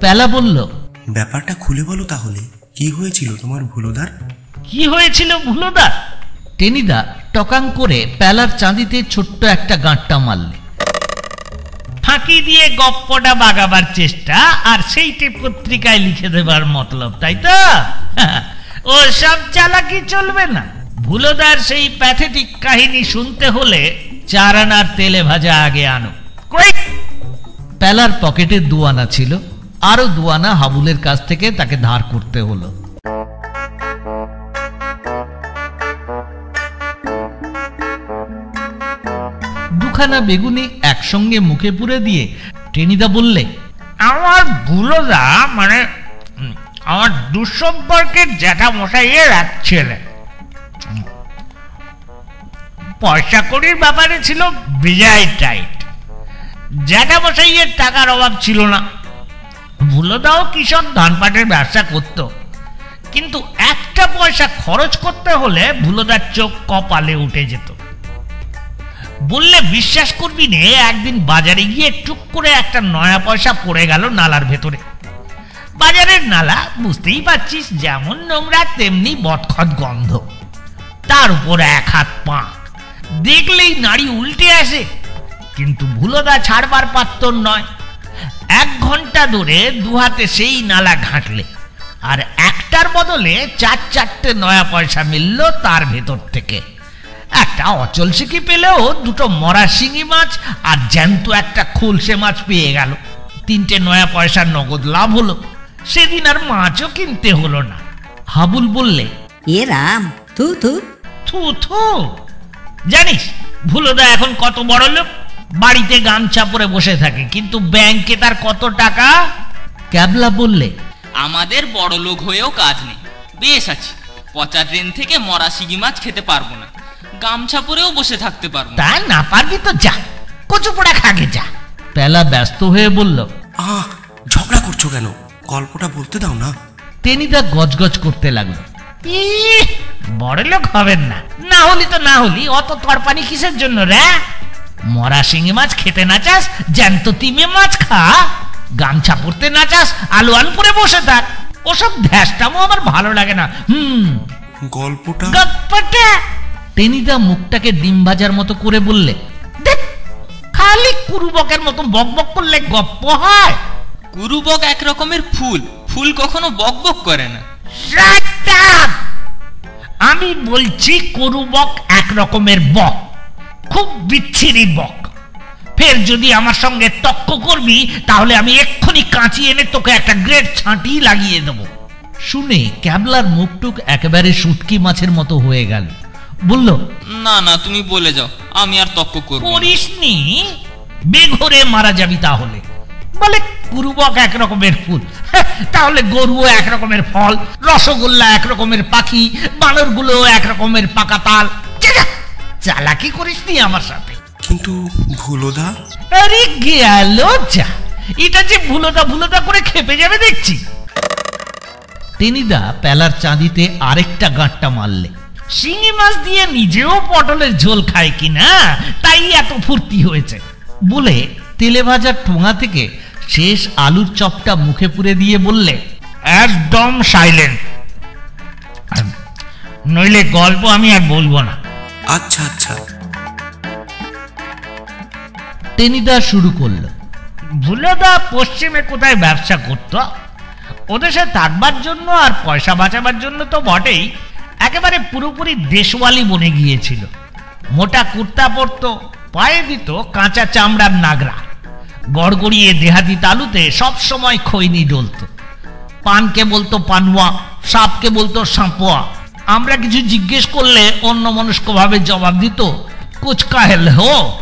প্যালা বলল ব্যাপারটা খুলে বলো তাহলে। কি হয়েছিল তোমার ভুলোদার? কি হয়েছিল ভুলোদা টেনিদা টকাং করে প্যালার চাঁদিতে ছোট্ট একটা গাঁটটা মারলে। ফাঁকি দিয়ে গপ্পটা বাগাবার চেষ্টা, আর সেইটে পত্রিকায় লিখে দেবার মতলব, তাই তো? ও সব চালাকি চলবে না। ভুলোদার সেই প্যাথেটিক কাহিনী শুনতে হলে চার আনার তেলে ভাজা আগে আনো! প্যালার পকেটে দুয়ানা ছিল, আরও দুয়ানা হাবুলের কাছ থেকে তাকে ধার করতে হলো। দুখানা বেগুনি একসঙ্গে মুখে পুরে দিয়ে টেনিদা বললে, আমার ভুলোদা মানে আমার দুঃসম্পর্কের জ্যাঠা মশাইয়ের এক ছেলে পয়সা কড়ির ব্যাপারে ছিল বিজয় টাইট। জ্যাঠা মশাইয়ের টাকার অভাব ছিল না। ভুলোদাও কৃষক ধান পাটের ব্যবসা করত। কিন্তু একটা পয়সা খরচ করতে হলে ভুলোদার চোখ কপালে উঠে যেত। বললে, বিশ্বাস করবি নে, একদিন বাজারে গিয়ে টুক করে একটা নয়া পয়সা পড়ে গেল নালার ভেতরে। বাজারের নালা, বুঝতেই পারছিস, যেমন নোংরা, তেমনি বটখত গন্ধ। তার উপর এক হাত পা দেখলেই নাড়ি উল্টে আসে, কিন্তু ভুলোদা ছাড়বার পাত্তর নয়। এক ঘণ্টা ধরে দু হাতে সেই নালা ঘাঁটলে, আর একটার বদলে চার চারটে নয়া পয়সা মিলল তার ভেতর থেকে। একটা অচল শিখি পেলেও দুটো মরা শিঙি মাছ আর জ্যান্ত একটা খুলসে মাছ পেয়ে গেল। তিনটে নয়া পয়সার নগদ লাভ হলো। সেদিন আর মাছও কিনতে হলো না। হাবুল বললে এ রাম থু থু। থু থু। জানিস ভুলোদা এখন কত বড় লোক? বাড়িতে গামছা পরে বসে থাকে কিন্তু ব্যাংকে তার কত টাকা? ক্যাবলা বললে আমাদের বড় লোক হয়েও কাজ নেই। বেশ আছে পচা ট্রেন থেকে মরা শিগি মাছ খেতে পারব না। গামছা পরেও বসে থাকতে পারব তা না পারবি তো যা কচু পোড়া খাগে যা। পেলা ব্যস্ত হয়ে বলল আহ ঝগড়া করছ কেন? গল্পটা বলতে দাও না। টেনিদা গজগজ করতে লাগল। বড় লোক হবেন না। না হলি তো না হলি অত তরপানি কিসের জন্য রে? মরা শিঙি মাছ খেতে না চাস জ্যান্ত তিমে মাছ খা। গামছা পরতে না চাস আলু আলু করে বসে থাক। ওসব ধ্যাসটামো আমার ভালো লাগে না। হুম। গল্পটা গপ্পটা টেনিদা মুখটাকে ডিম ভাজার মতো করে বললে দেখ খালি কুরুবকের মতো বক বক করলে গপ্প হয়। কুরুবক এক রকমের ফুল ফুল কখনো বক বক করে না। আমি বলছি করুবক এক রকমের বক খুব বিচ্ছিরি বক। ফের যদি আমার সঙ্গে তক্ক করবি তাহলে আমি এক্ষুনি কাঁচি এনে তোকে একটা গ্রেট ছাঁটি লাগিয়ে দেবো। শুনে ক্যাবলার মুখটুক একেবারে শুটকি মাছের মতো হয়ে গেল। বলল না না তুমি বলে যাও আমি আর তক্ক করব না। করিসনি? বেঘরে মারা যাবি তাহলে। বলে কুরুবক এক রকমের ফুল। তাহলে গরুও এক রকমের ফল রসগোল্লা এক রকমের পাখি বানরগুলো এক রকমের পাকা তাল। চালাকি করিসনি আমার সাথে। কিন্তু ভুলোদা? আরে গেল যা এটা যে ভুলোদা ভুলোদা করে খেপে যাবে দেখছি। টেনিদা পেলার চাঁদিতে আরেকটা গাঁটটা মারলে। শিঙি মাছ দিয়ে নিজেও পটলের ঝোল খায় কিনা তাই এত ফুর্তি হয়েছে। বলে তেলে ভাজা ঠোঙা থেকে শেষ আলুর চপটা মুখে পুরে দিয়ে বললে একদম সাইলেন্ট নইলে গল্প আমি আর বলব না। আচ্ছা আচ্ছা। টেনিদা শুরু করল ভুলেদা পশ্চিমে কোথায় ব্যবসা করত? ওদেশে থাকবার জন্য আর পয়সা বাঁচাবার জন্য তো বটেই। একেবারে পুরোপুরি দেশওয়ালি বনে গিয়েছিল। মোটা কুর্তা পরতো, পায়ে দিত কাঁচা চামড়ার নাগরা। গড়গড়িয়ে দেহাতি তালুতে সব সময় খৈনি ডলতো পানকে বলতো পানুয়া সাপকে বলতো সাঁপোয়া। আমরা কিছু জিজ্ঞেস করলে অন্য মনস্কভাবে জবাব দিত, কুচকা হেল হো।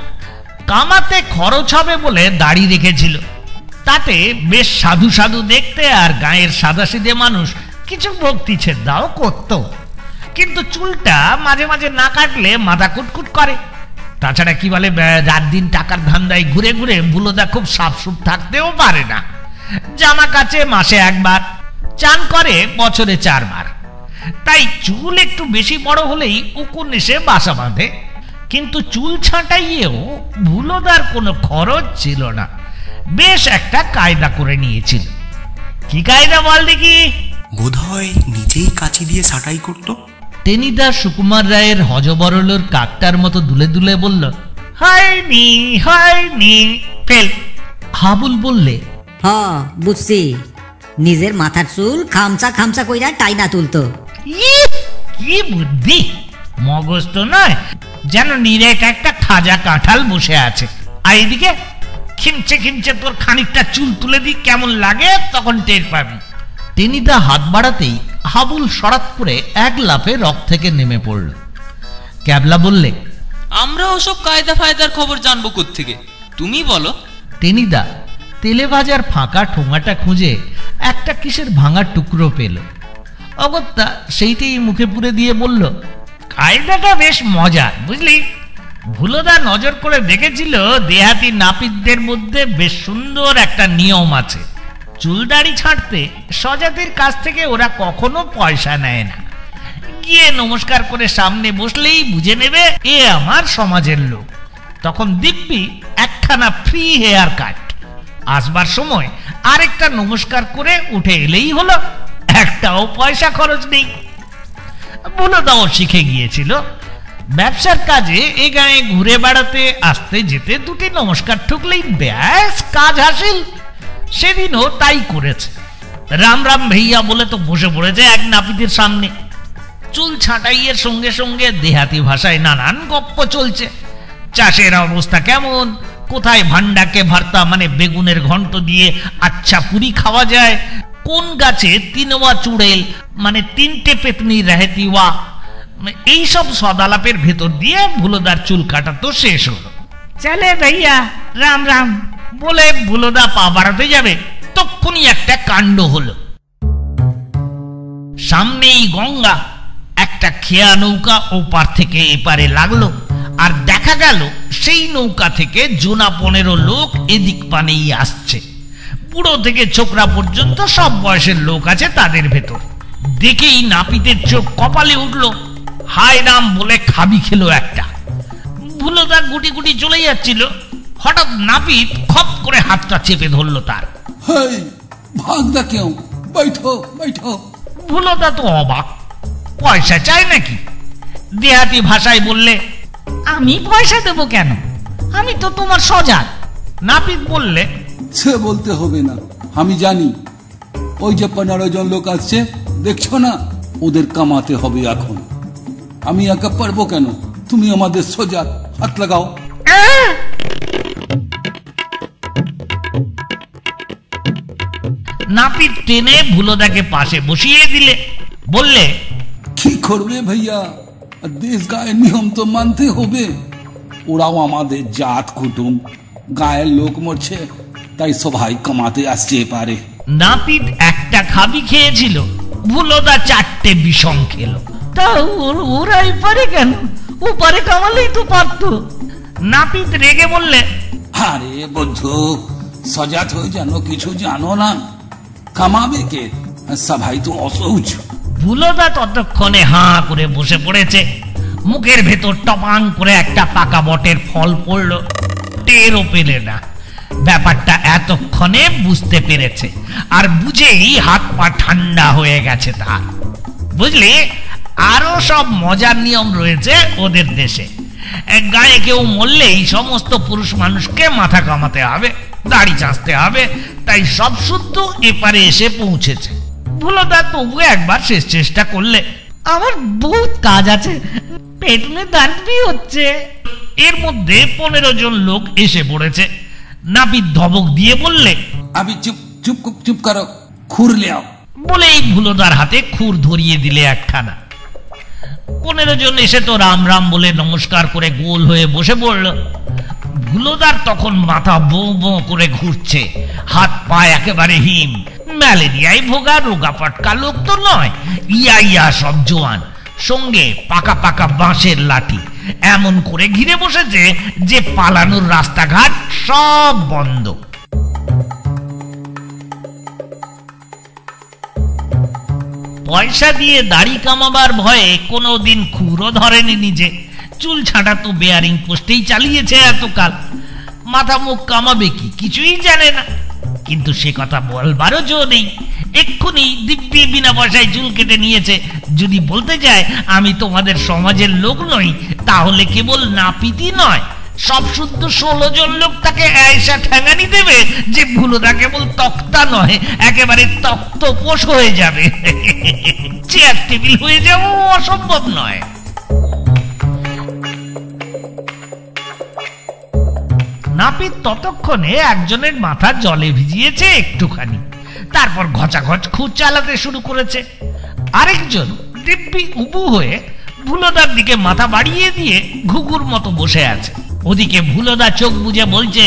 কামাতে খরচ হবে বলে দাড়ি রেখেছিল। তাতে বেশ সাধু সাধু দেখতে আর গায়ের সাদাসিদে মানুষ কিছু ভক্তি ছেদাও করত। কিন্তু চুলটা মাঝে মাঝে না কাটলে মাথা কুটকুট করে। তাছাড়া কি বলে রাত দিন টাকার ধান্দায় ঘুরে ঘুরে বুলোদা খুব সাফসুপ থাকতেও পারে না। জামা কাছে মাসে একবার, চান করে বছরে চারবার। তাই চুল একটু বেশি বড় হলেই উকুন এসে বাসা বাঁধে। কিন্তু চুল ছাঁটাইয়েও ভুলোদার কোনো খরচ ছিল না। বেশ একটা কায়দা করে নিয়েছিল। কি কায়দা বল দেখি? বোধহয় নিজেই কাচি দিয়ে ছাঁটাই করতো। টেনিদা সুকুমার রায়ের হজবরলোর কাকটার মতো দুলে দুলে বলল হয়নি হয়নি ফেল। হাবুল বললে হ বুঝছি। নিজের মাথার চুল খামচা খামচা কইরা টাইনা তুলতো। কি বুদ্ধি। মগজ তো নয় যেন নিরেক একটা খাজা কাঁঠাল বসে আছে। আর এদিকে খিমচে খিমচে তোর খানিকটা চুল তুলে দিই কেমন লাগে তখন টের পাবি। টেনিদা হাত বাড়াতেই হাবুল সরাত করে এক লাফে রক থেকে নেমে পড়ল। ক্যাবলা বললে আমরা ওসব কায়দা ফায়দার খবর জানব থেকে তুমি বলো। টেনিদা তেলে ভাজার ফাঁকা ঠোঙাটা খুঁজে একটা কিসের ভাঙা টুকরো পেল। অগত্যা সেইটাই মুখে পুরে দিয়ে বলল কায়দাটা বেশ মজা বুঝলি? ভুলোদা নজর করে দেখেছিল দেহাতি নাপিতদের মধ্যে বেশ সুন্দর একটা নিয়ম আছে। চুলদাড়ি ছাঁটতে সজাতির কাছ থেকে ওরা কখনো পয়সা নেয় না। গিয়ে নমস্কার করে সামনে বসলেই বুঝে নেবে এ আমার সমাজের লোক। তখন দিব্যি একখানা ফ্রি হেয়ার কাট আসবার সময় আরেকটা নমস্কার করে উঠে এলেই হলো, একটাও পয়সা খরচ নেই। দাও শিখে গিয়েছিল, ব্যবসার কাজে এ গায়ে ঘুরে বেড়াতে, আসতে যেতে দুটি নমস্কার ঠুকলেই ব্যাস, কাজ হাসিল। সেদিনও তাই করেছে। রাম রাম ভাইয়া বলে তো বসে পড়েছে এক নাপিতের সামনে। চুল ছাঁটাইয়ের সঙ্গে সঙ্গে দেহাতি ভাষায় নানান গপ্প চলছে। চাষের অবস্থা কেমন? কোথায় ভান্ডাকে ভর্তা মানে বেগুনের ঘন্ট দিয়ে আচ্ছা পুরি খাওয়া যায়? কোন গাছে তিনওয়া চুড়েল মানে তিনটে পেতনি রেহেতিওয়া? এইসব সদালাপের ভেতর দিয়ে ভুলোদার চুল কাটা তো শেষ হলো। চলে ভাইয়া, রাম রাম। বলে ভুলোদা পা বাড়াতে যাবে, তক্ষুনি একটা কাণ্ড হলো। সামনেই গঙ্গা, একটা খেয়া নৌকা ওপার থেকে এপারে লাগল, আর দেখা গেল সেই নৌকা থেকে জোনা পনেরো লোক এদিক পানেই আসছে। বুড়ো থেকে ছোকরা পর্যন্ত সব বয়সের লোক আছে তাদের ভেতর। দেখেই নাপিতের চোখ কপালে উঠল, হায় রাম বলে খাবি খেলো একটা। ভুলোদা গুটি গুটি চলে যাচ্ছিল হঠাৎ নাপিত খপ করে হাতটা চেপে ধরলো তার। হাই ভাগদা কেউ? বৈঠো বৈঠো। ভুলোদা তো অবাক। পয়সা চাই নাকি? দেহাতি ভাষায় বললে আমি পয়সা দেব কেন? আমি তো তোমার সজাগ। নাপিত বললে সে বলতে হবে না আমি জানি। ওই যে পনেরো জন লোক আসছে দেখছ না? ওদের কামাতে হবে এখন। আমি একা পারব কেন? তুমি আমাদের সোজা হাত লাগাও। নাপিত টেনে ভুলোদাকে পাশে বসিয়ে দিলে। বললে কি করবে ভাইয়া? দেশ গায়ের নিয়ম তো মানতে হবে। ওরাও আমাদের জাত কুটুম। গায়ের লোক মরছে তাই সবাই কামাতে আসছে পারে। নাপিত একটা খাবি খেয়েছিল ভুলোদা চারটে বিষম খেলো। তা ওরাই পারে কেন? ও পারে কামালেই তো পারতো। নাপিত রেগে বললে আরে বন্ধু সজাত হয়ে যেন কিছু জানো না। কামাবে কে সবাই তো অসৌচ ভুলোদা ততক্ষণে হাঁ করে বসে পড়েছে। মুখের ভেতর টপাং করে একটা পাকা বটের ফল পড়ল। টেরও পেলে না। ব্যাপারটা এতক্ষণে বুঝতে পেরেছে। আর বুঝেই হাত পা ঠান্ডা হয়ে গেছে তার। বুঝলি? আরও সব মজার নিয়ম রয়েছে ওদের দেশে। গায়ে কেউ মরলেই সমস্ত পুরুষ মানুষকে মাথা কামাতে হবে। দাড়ি চাঁচতে হবে তাই সব শুদ্ধ এপারে এসে পৌঁছেছে। ভুলদা তবু একবার শেষ চেষ্টা করলে। আমার বহুত কাজ আছে পেটনে দাঁড়বি হচ্ছে। এর মধ্যে পনেরো জন লোক এসে পড়েছে। নাপিত ধবক দিয়ে বললে আমি চুপ চুপ চুপ করো খুর লিয়াও বলেই ভুলোদার হাতে খুর ধরিয়ে দিলে একখানা। পনেরো জন এসে তো রাম রাম বলে নমস্কার করে গোল হয়ে বসে পড়ল। ভুলোদার তখন মাথা বো বো করে ঘুরছে। হাত পা একেবারে হিম। ম্যালেরিয়ায় ভোগা রোগা পটকা লোক তো নয়। ইয়া ইয়া সব জোয়ান। সঙ্গে পাকা পাকা বাঁশের লাঠি। এমন করে ঘিরে বসেছে যে পালানোর রাস্তাঘাট সব বন্ধ। পয়সা দিয়ে দাড়ি কামাবার ভয়ে কোনো দিন খুরও ধরেনি নিজে। চুল ছাঁটা তো বেয়ারিং পোস্টেই চালিয়েছে এতকাল। মাথা মুখ কামাবে কি কিছুই জানে না। কিন্তু সে কথা বলবারও জো নেই। এক্ষুনি দিব্যি বিনা পয়সায় চুল কেটে নিয়েছে। যদি বলতে যায়, আমি তোমাদের সমাজের লোক নই, তাহলে কেবল নাপিতি নয়। সব শুদ্ধ ষোলো জন লোক তাকে আয়সা ঠ্যাঙানি দেবে যে ভুলোদা কেবল তক্তা নয় একেবারে তক্ত পোষ হয়ে যাবে। চেয়ার টেবিল হয়ে যাব অসম্ভব নয়। নাপিত ততক্ষণে একজনের মাথা জলে ভিজিয়েছে একটুখানি। তারপর ঘচাঘচ খুঁজ চালাতে শুরু করেছে। আরেকজন দিব্যি উবু হয়ে ভুলোদার দিকে মাথা বাড়িয়ে দিয়ে ঘুঘুর মতো বসে আছে। ওদিকে ভুলদা চোখ বুঝে বলছে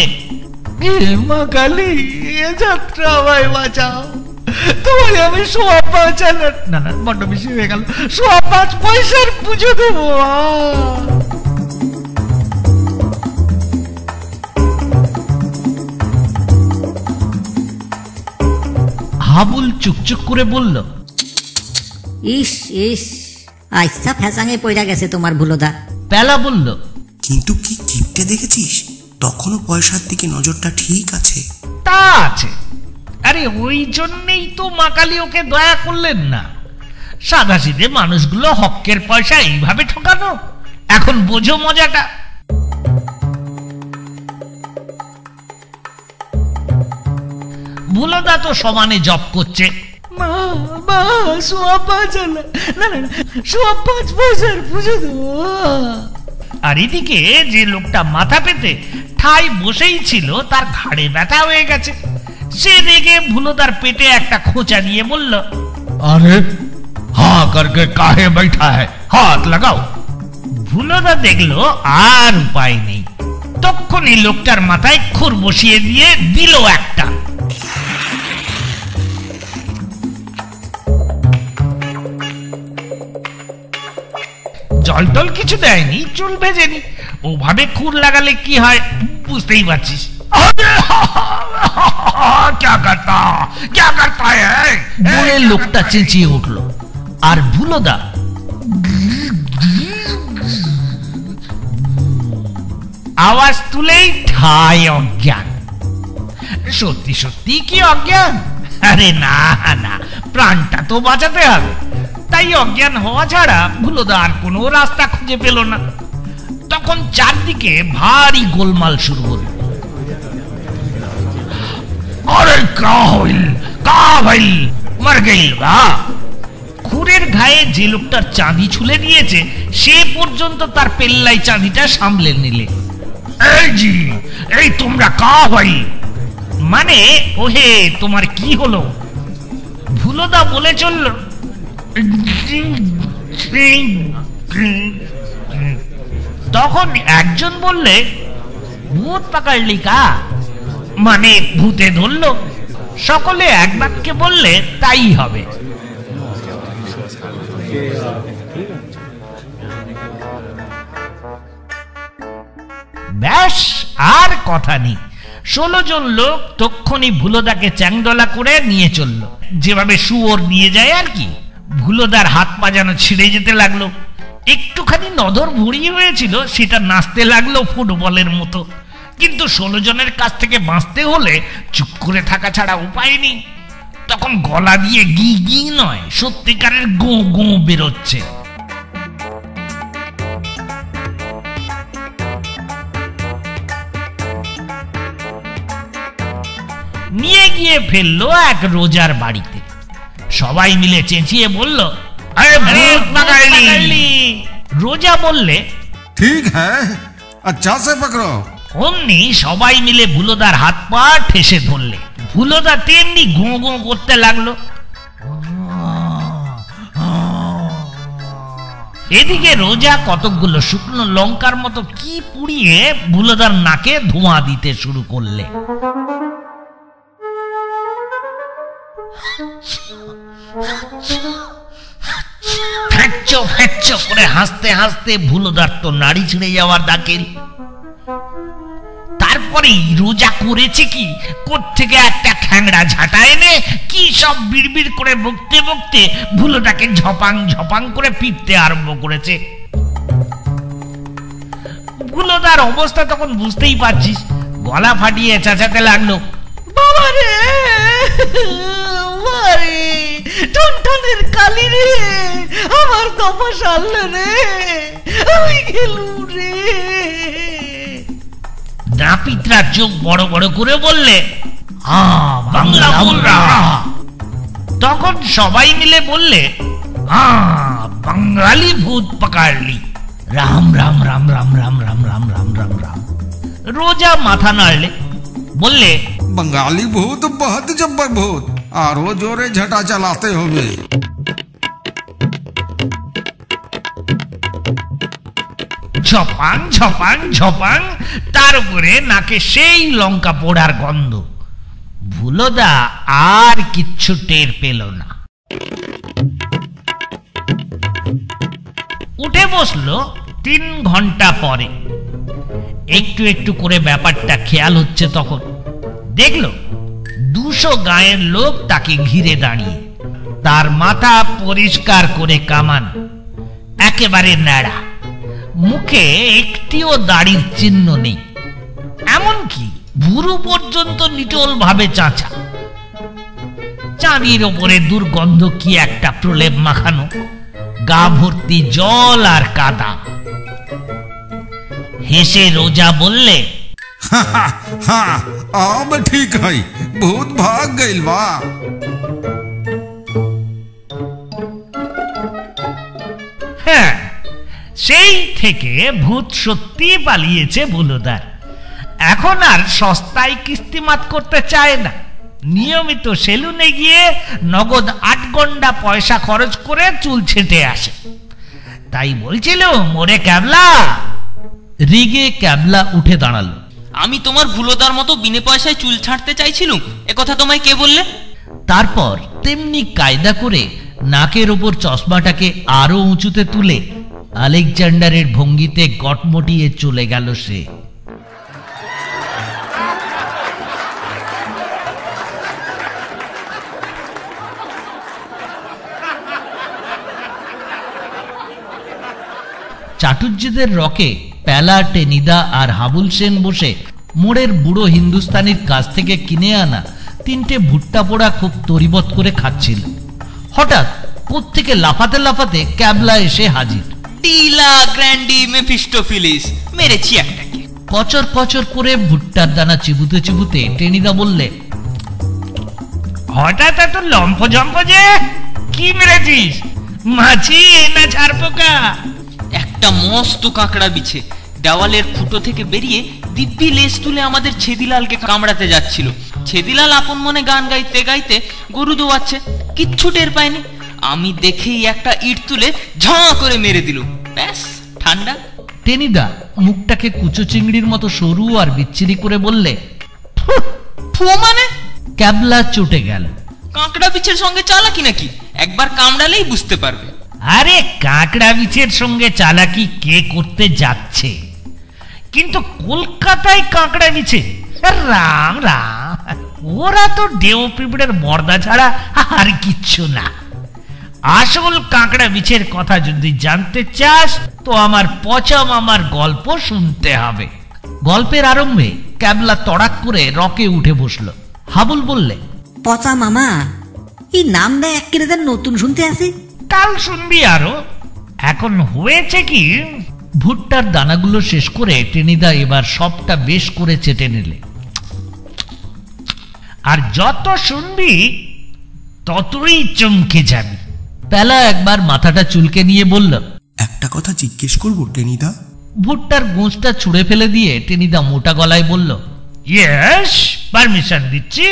মা কালী এ যাত্রা আমায় বাঁচাও। তোমার আমি সোয়া পাঁচ না না বড্ড বেশি হয়ে গেল। সোয়া পাঁচ পয়সার পুজো দেবো হাবুল চুকচুক করে বলল ইস ইস আইসা ফ্যাসাঙে পইরা গেছে তোমার ভুলোদা। পেলা বলল কিন্তু কি কিপটে দেখেছিস? তখনও পয়সার দিকে নজরটা ঠিক আছে। তা আছে। আরে ওই জন্যেই তো মাকালি ওকে দয়া করলেন না। সাদাসিধে মানুষগুলো হকের পয়সা এইভাবে ঠকানো। এখন বোঝো মজাটা। ভুলদা তো সমানে জব করছে। মা মা সোয়া পাঁচ না না, সোয়া পাঁচ পয়সার পুজো দেবো। আর এদিকে যে লোকটা মাথা পেতে ঠাই বসেই ছিল তার ঘাড়ে ব্যথা হয়ে গেছে সে রেগে ভুলোদার পেটে একটা খোঁচা দিয়ে বলল আরে হা করকে কাহে बैठा है হাত লাগাও ভুলোদা দেখলো আর উপায় নেই তখনই লোকটার মাথায় খুর বসিয়ে দিয়ে দিল একটা জল টল কিছু দেয়নি চুল ভেজেনি। ওভাবে খুর লাগালে কি হয় বুঝতেই পারছিস। বলে লোকটা চেঁচিয়ে উঠল। আর আওয়াজ তুলেই ঠাই অজ্ঞান। সত্যি সত্যি কি অজ্ঞান? আরে না না প্রাণটা তো বাঁচাতে হবে। তাই অজ্ঞান হওয়া ছাড়া ভুলোদা আর কোনো রাস্তা খুঁজে পেল না। তখন চারদিকে ভারী গোলমাল শুরু হলো। আরে কা হইল কা হইল, মর গইল বা খুরের ঘায়ে যে লোকটার চাঁদি ছুলে দিয়েছে, সে পর্যন্ত তার পেল্লাই চাঁদিটা সামলে নিলে। এই জি, এই তোমরা কা ভাই মানে ওহে, তোমার কি হলো? ভুলোদা বলে চলল তখন একজন বললে, ভূত পাকাড়লি কা মানে ভূতে ধরলো। সকলে এক বাক্যে বললে, তাই হবে। ব্যাস, আর কথা নেই। ষোলো জন লোক তক্ষণি ভুলোদাকে চ্যাংদলা করে নিয়ে চলল। যেভাবে শুয়োর নিয়ে যায় আর কি। ভুলোদার হাত পা যেন ছিঁড়ে যেতে লাগল। একটুখানি নদর ভুড়ি হয়েছিল, সেটা নাচতে লাগল ফুটবলের মতো। কিন্তু ষোলো জনের কাছ থেকে বাঁচতে হলে চুপ করে থাকা ছাড়া উপায় নেই। তখন গলা দিয়ে গি গি নয়, সত্যিকারের গো গো বেরোচ্ছে। নিয়ে গিয়ে ফেলল এক রোজার বাড়িতে। সবাই মিলে চেঁচিয়ে বলল রোজা বললে ঠিক হ্যাঁ? অমনি সবাই মিলে ভুলোদার হাত পা ঠেসে ধরলে। ভুলোদা তেমনি গো গো করতে লাগল। এদিকে রোজা কতকগুলো শুকনো লঙ্কার মতো কি পুড়িয়ে ভুলোদার নাকে ধোঁয়া দিতে শুরু করলে। ফ্যাচ্চ ফ্যাচ্চ করে হাসতে হাসতে ভুলোদার তো নাড়ি ছিঁড়ে যাওয়ার তারপরে রোজা করেছে কি? থেকে একটা খ্যাংড়া ঝাঁটা এনে কি সব বিড়বিড় করে বকতে বকতে ভুলোটাকে ঝপাং ঝপাং করে পিটতে আরম্ভ করেছে। ভুলোদার অবস্থা তখন বুঝতেই পারছিস। গলা ফাটিয়ে চেঁচাতে লাগল। বাবারে বাবারে টনটনের কালি রে আমার দফা সারলে রে আমি গেলুম রে নাপিতরা চোখ বড় বড় করে বললে বাংলা বুড়া তখন সবাই মিলে বললে বাঙালি ভূত পাকাড়লি রাম রাম রাম রাম রাম রাম রাম রাম রাম রাম রোজা মাথা নাড়লে বললে बंगाली भूत बहुत जब्बर भूत आरो जोरे झटा चलाते होगे ঝপাং ঝপাং ঝপাং তার উপরে নাকে সেই লঙ্কা পোড়ার গন্ধ ভুলোদা আর কিচ্ছু টের পেল না উঠে বসলো তিন ঘন্টা পরে একটু একটু করে ব্যাপারটা খেয়াল হচ্ছে তখন দেখল দুশো গায়ের লোক তাকে ঘিরে দাঁড়িয়ে। তার মাথা পরিষ্কার করে কামান, একেবারে ন্যাড়া। মুখে একটিও দাড়ির চিহ্ন নেই। এমনকি ভুরু পর্যন্ত নিটল ভাবে চাঁচা। চাঁদির ওপরে দুর্গন্ধ কি একটা প্রলেপ মাখানো, গা ভর্তি জল আর কাদা। হেসে রোজা বললে हाँ अब ठीक है भूत भाग गइल बा হ্যাঁ সেই থেকে ভূত সত্যি পালিয়েছে বুলুদার এখন আর সস্তায় কিস্তিমাত করতে চায় না নিয়মিত সেলুনে গিয়ে নগদ আট ঘন্টা পয়সা খরচ করে চুল ছেটে আসে তাই বলছিল মোরে ক্যাবলা রিগে ক্যাবলা উঠে দাঁড়ালো আমি তোমার ভুলোদার মতো বিনে পয়সায় চুল ছাঁটতে চাইছিলুম। একথা তোমায় কে বললে? তারপর তেমনি কায়দা করে নাকের ওপর চশমাটাকে আরও উঁচুতে তুলে আলেকজান্ডারের ভঙ্গিতে গটমটিয়ে চলে গেল সে। চাটুর্যদের রকে প্যালা টেনিদা আর হাবুল সেন বসে মোড়ের বুড়ো হিন্দুস্তানির কাছ থেকে কিনে আনা তিনটে ভুট্টা পোড়া খুব তরিবত করে খাচ্ছিল। হঠাৎ কোত্থেকে লাফাতে লাফাতে ক্যাবলা এসে হাজির। ডিলা গ্র্যান্ডি মেফিস্টোফিলিস মেরেছি একটাকে কচর কচর করে ভুট্টার দানা চিবুতে চিবুতে টেনিদা বললে হঠাৎ এত লম্ফ জম্প যে কি মেরেছিস? মাছি না ছাড়পোকা একটা মস্ত কাঁকড়া বিছে। দেওয়ালের ফুটো থেকে বেরিয়ে দিব্যি লেজ তুলে আমাদের ছেদিলালকে কামড়াতে যাচ্ছিল। ছেদিলাল আপন মনে গান গাইতে গাইতে গরু দোয়াচ্ছে কিচ্ছু টের পায়নি। আমি দেখেই একটা ইট তুলে ঝাঁ করে মেরে দিল। ব্যাস ঠান্ডা। টেনিদা মুখটাকে কুচো চিংড়ির মতো সরু আর বিচ্ছিরি করে বললে ফু মানে? ক্যাবলা চটে গেল। কাঁকড়া বিছের সঙ্গে চালাকি নাকি? একবার কামড়ালেই বুঝতে পারবে। আরে কাঁকড়া বিছের সঙ্গে চালাকি কে করতে যাচ্ছে? কিন্তু কলকাতায় কাঁকড়া বিছে রাম রাম। ওরা তো ডেও পিঁপড়ের মর্দা ছাড়া আর কিচ্ছু না। আসল কাঁকড়া বিছের কথা যদি জানতে চাস তো আমার পচা মামার গল্প শুনতে হবে। গল্পের আরম্ভে ক্যাবলা তড়াক করে রকে উঠে বসল। হাবুল বললে পচা মামা এই নামটা এক কেরেদের নতুন শুনতে আছে কাল শুনবি আরও। এখন হয়েছে কি ভুট্টার দানাগুলো শেষ করে টেনিদা এবার সবটা বেশ করে চেটে নিলে। আর যত শুনবি ততই চমকে যাবি। পেলা একবার মাথাটা চুলকে নিয়ে বলল একটা কথা জিজ্ঞেস করব টেনিদা? ভুট্টার গোঁজটা ছুঁড়ে ফেলে দিয়ে টেনিদা মোটা গলায় বলল ইয়েস পারমিশন দিচ্ছি।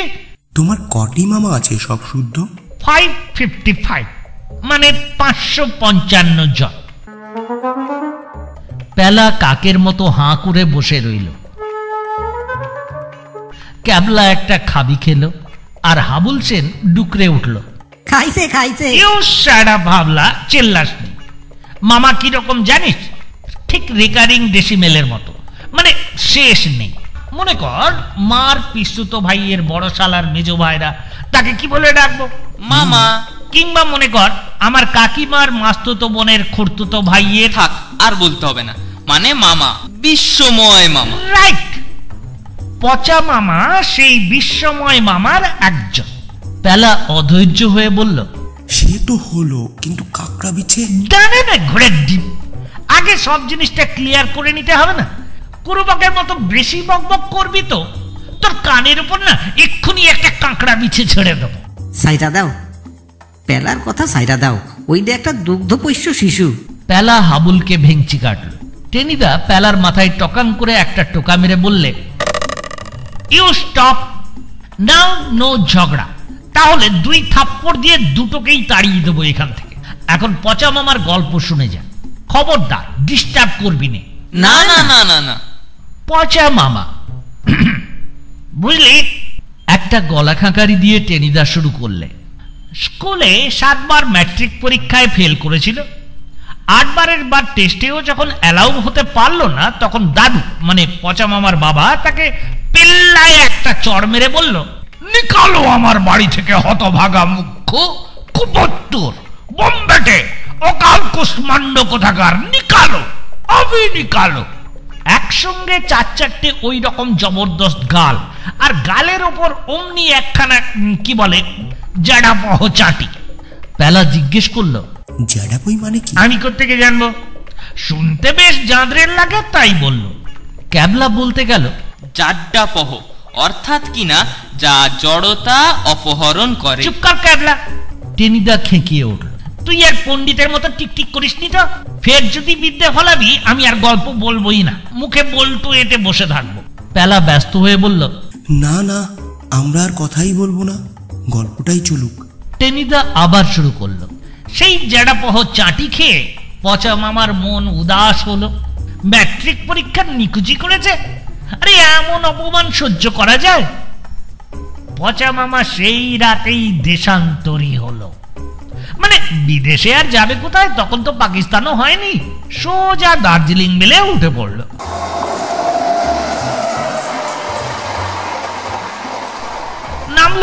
তোমার কটি মামা আছে সব শুদ্ধ? ফাইভ ফিফটি ফাইভ মানে পাঁচশো পঞ্চান্ন জন। পেলা কাকের মতো হাঁ করে বসে রইল। ক্যাবলা একটা খাবি খেলো আর হাবুল সেন ডুকরে উঠল। খাইছে খাইছে। ইউ সারা ভাবলা চিল্লাসনি মামা কীরকম জানিস? ঠিক রেকারিং ডেসিমেলের মতো। মানে শেষ নেই। মনে কর মার পিস্তুত ভাইয়ের বড় শালার মেজ ভাইরা তাকে কি বলে ডাকবো? মামা। কিংবা মনে কর আমার কাকিমার মাস্তুতো বোনের খুঁড়তুতো ভাইয়ের থাক আর বলতে হবে না। মানে মামা বিশ্বময় মামা। রাইট পচা মামা সেই বিশ্বময় মামার একজন। পেলা অধৈর্য হয়ে বলল সে তো হলো কিন্তু কাকড়া বিছে? জানে না ঘোড়ের ডিম। আগে সব জিনিসটা ক্লিয়ার করে নিতে হবে না। কুরুবকের মতো বেশি বকবক করবি তো তোর কানের উপর না এক্ষুনি একটা কাঁকড়া বিছে ছেড়ে দেবো। সাইরা দাও। পেলার কথা সাইরা দাও। ওই যে একটা দুগ্ধপোষ্য শিশু। প্যালা হাবুলকে ভেঙচি কাটল। টেনিদা প্যালার মাথায় টকাং করে একটা টোকা মেরে বললে ইউ স্টপ নাও নো ঝগড়া। তাহলে দুই থাপ্পড় দিয়ে দুটোকেই তাড়িয়ে দেবো এখান থেকে। এখন পচা মামার গল্প শুনে যা। খবরদার ডিস্টার্ব করবি নে। না না না না না। পচা মামা। বুঝলি? একটা গলা খাঁকারি দিয়ে টেনিদা শুরু করলে স্কুলে সাতবার ম্যাট্রিক পরীক্ষায় ফেল করেছিল। আটবারের বার টেস্টেও যখন অ্যালাউ হতে পারল না, তখন দাদু মানে পচা মামার বাবা, তাকে পেল্লায় একটা চড় মেরে বলল, নিকালো আমার বাড়ি থেকে হতভাগা মুখ্য কুপত্তর বোম্বেটে, অকাল কুষ্মাণ্ড কোথাকার, নিকালো অবি নিকালো। একসঙ্গে চার চারটে ওই রকম জবরদস্ত গাল, আর গালের ওপর অমনি একখানা কি বলে জাডা পহ চাটি পেলা জিজ্ঞেস করল জ্যাডাবই মানে কি? আমি কোথেকে জানব? শুনতে বেশ জাঁদরের লাগে তাই বলল। ক্যাবলা বলতে গেল জাড্ডা পহ অর্থাৎ কিনা যা জড়তা অপহরণ করে। চুপ কর ক্যাবলা। টেনিদা খেঁকিয়ে উঠল তুই আর পণ্ডিতের মতো টিকটিক করিস নি তো? ফের যদি বিদ্যে ফলাবি আমি আর গল্প বলবোই না। মুখে বলটু এতে বসে থাকব। পেলা ব্যস্ত হয়ে বলল না না আমরা আর কথাই বলব না। গল্পটাই চলুক। টেনিদা আবার শুরু করল। সেই জেডাপহ চাটি খেয়ে পচা মামার মন উদাস হলো। ম্যাট্রিক পরীক্ষার নিকুচি করেছে। আরে এমন অপমান সহ্য করা যায়? পচা মামা সেই রাতেই দেশান্তরী হলো। মানে বিদেশে আর যাবে কোথায়? তখন তো পাকিস্তানও হয়নি। সোজা দার্জিলিং মেলে উঠে পড়ল।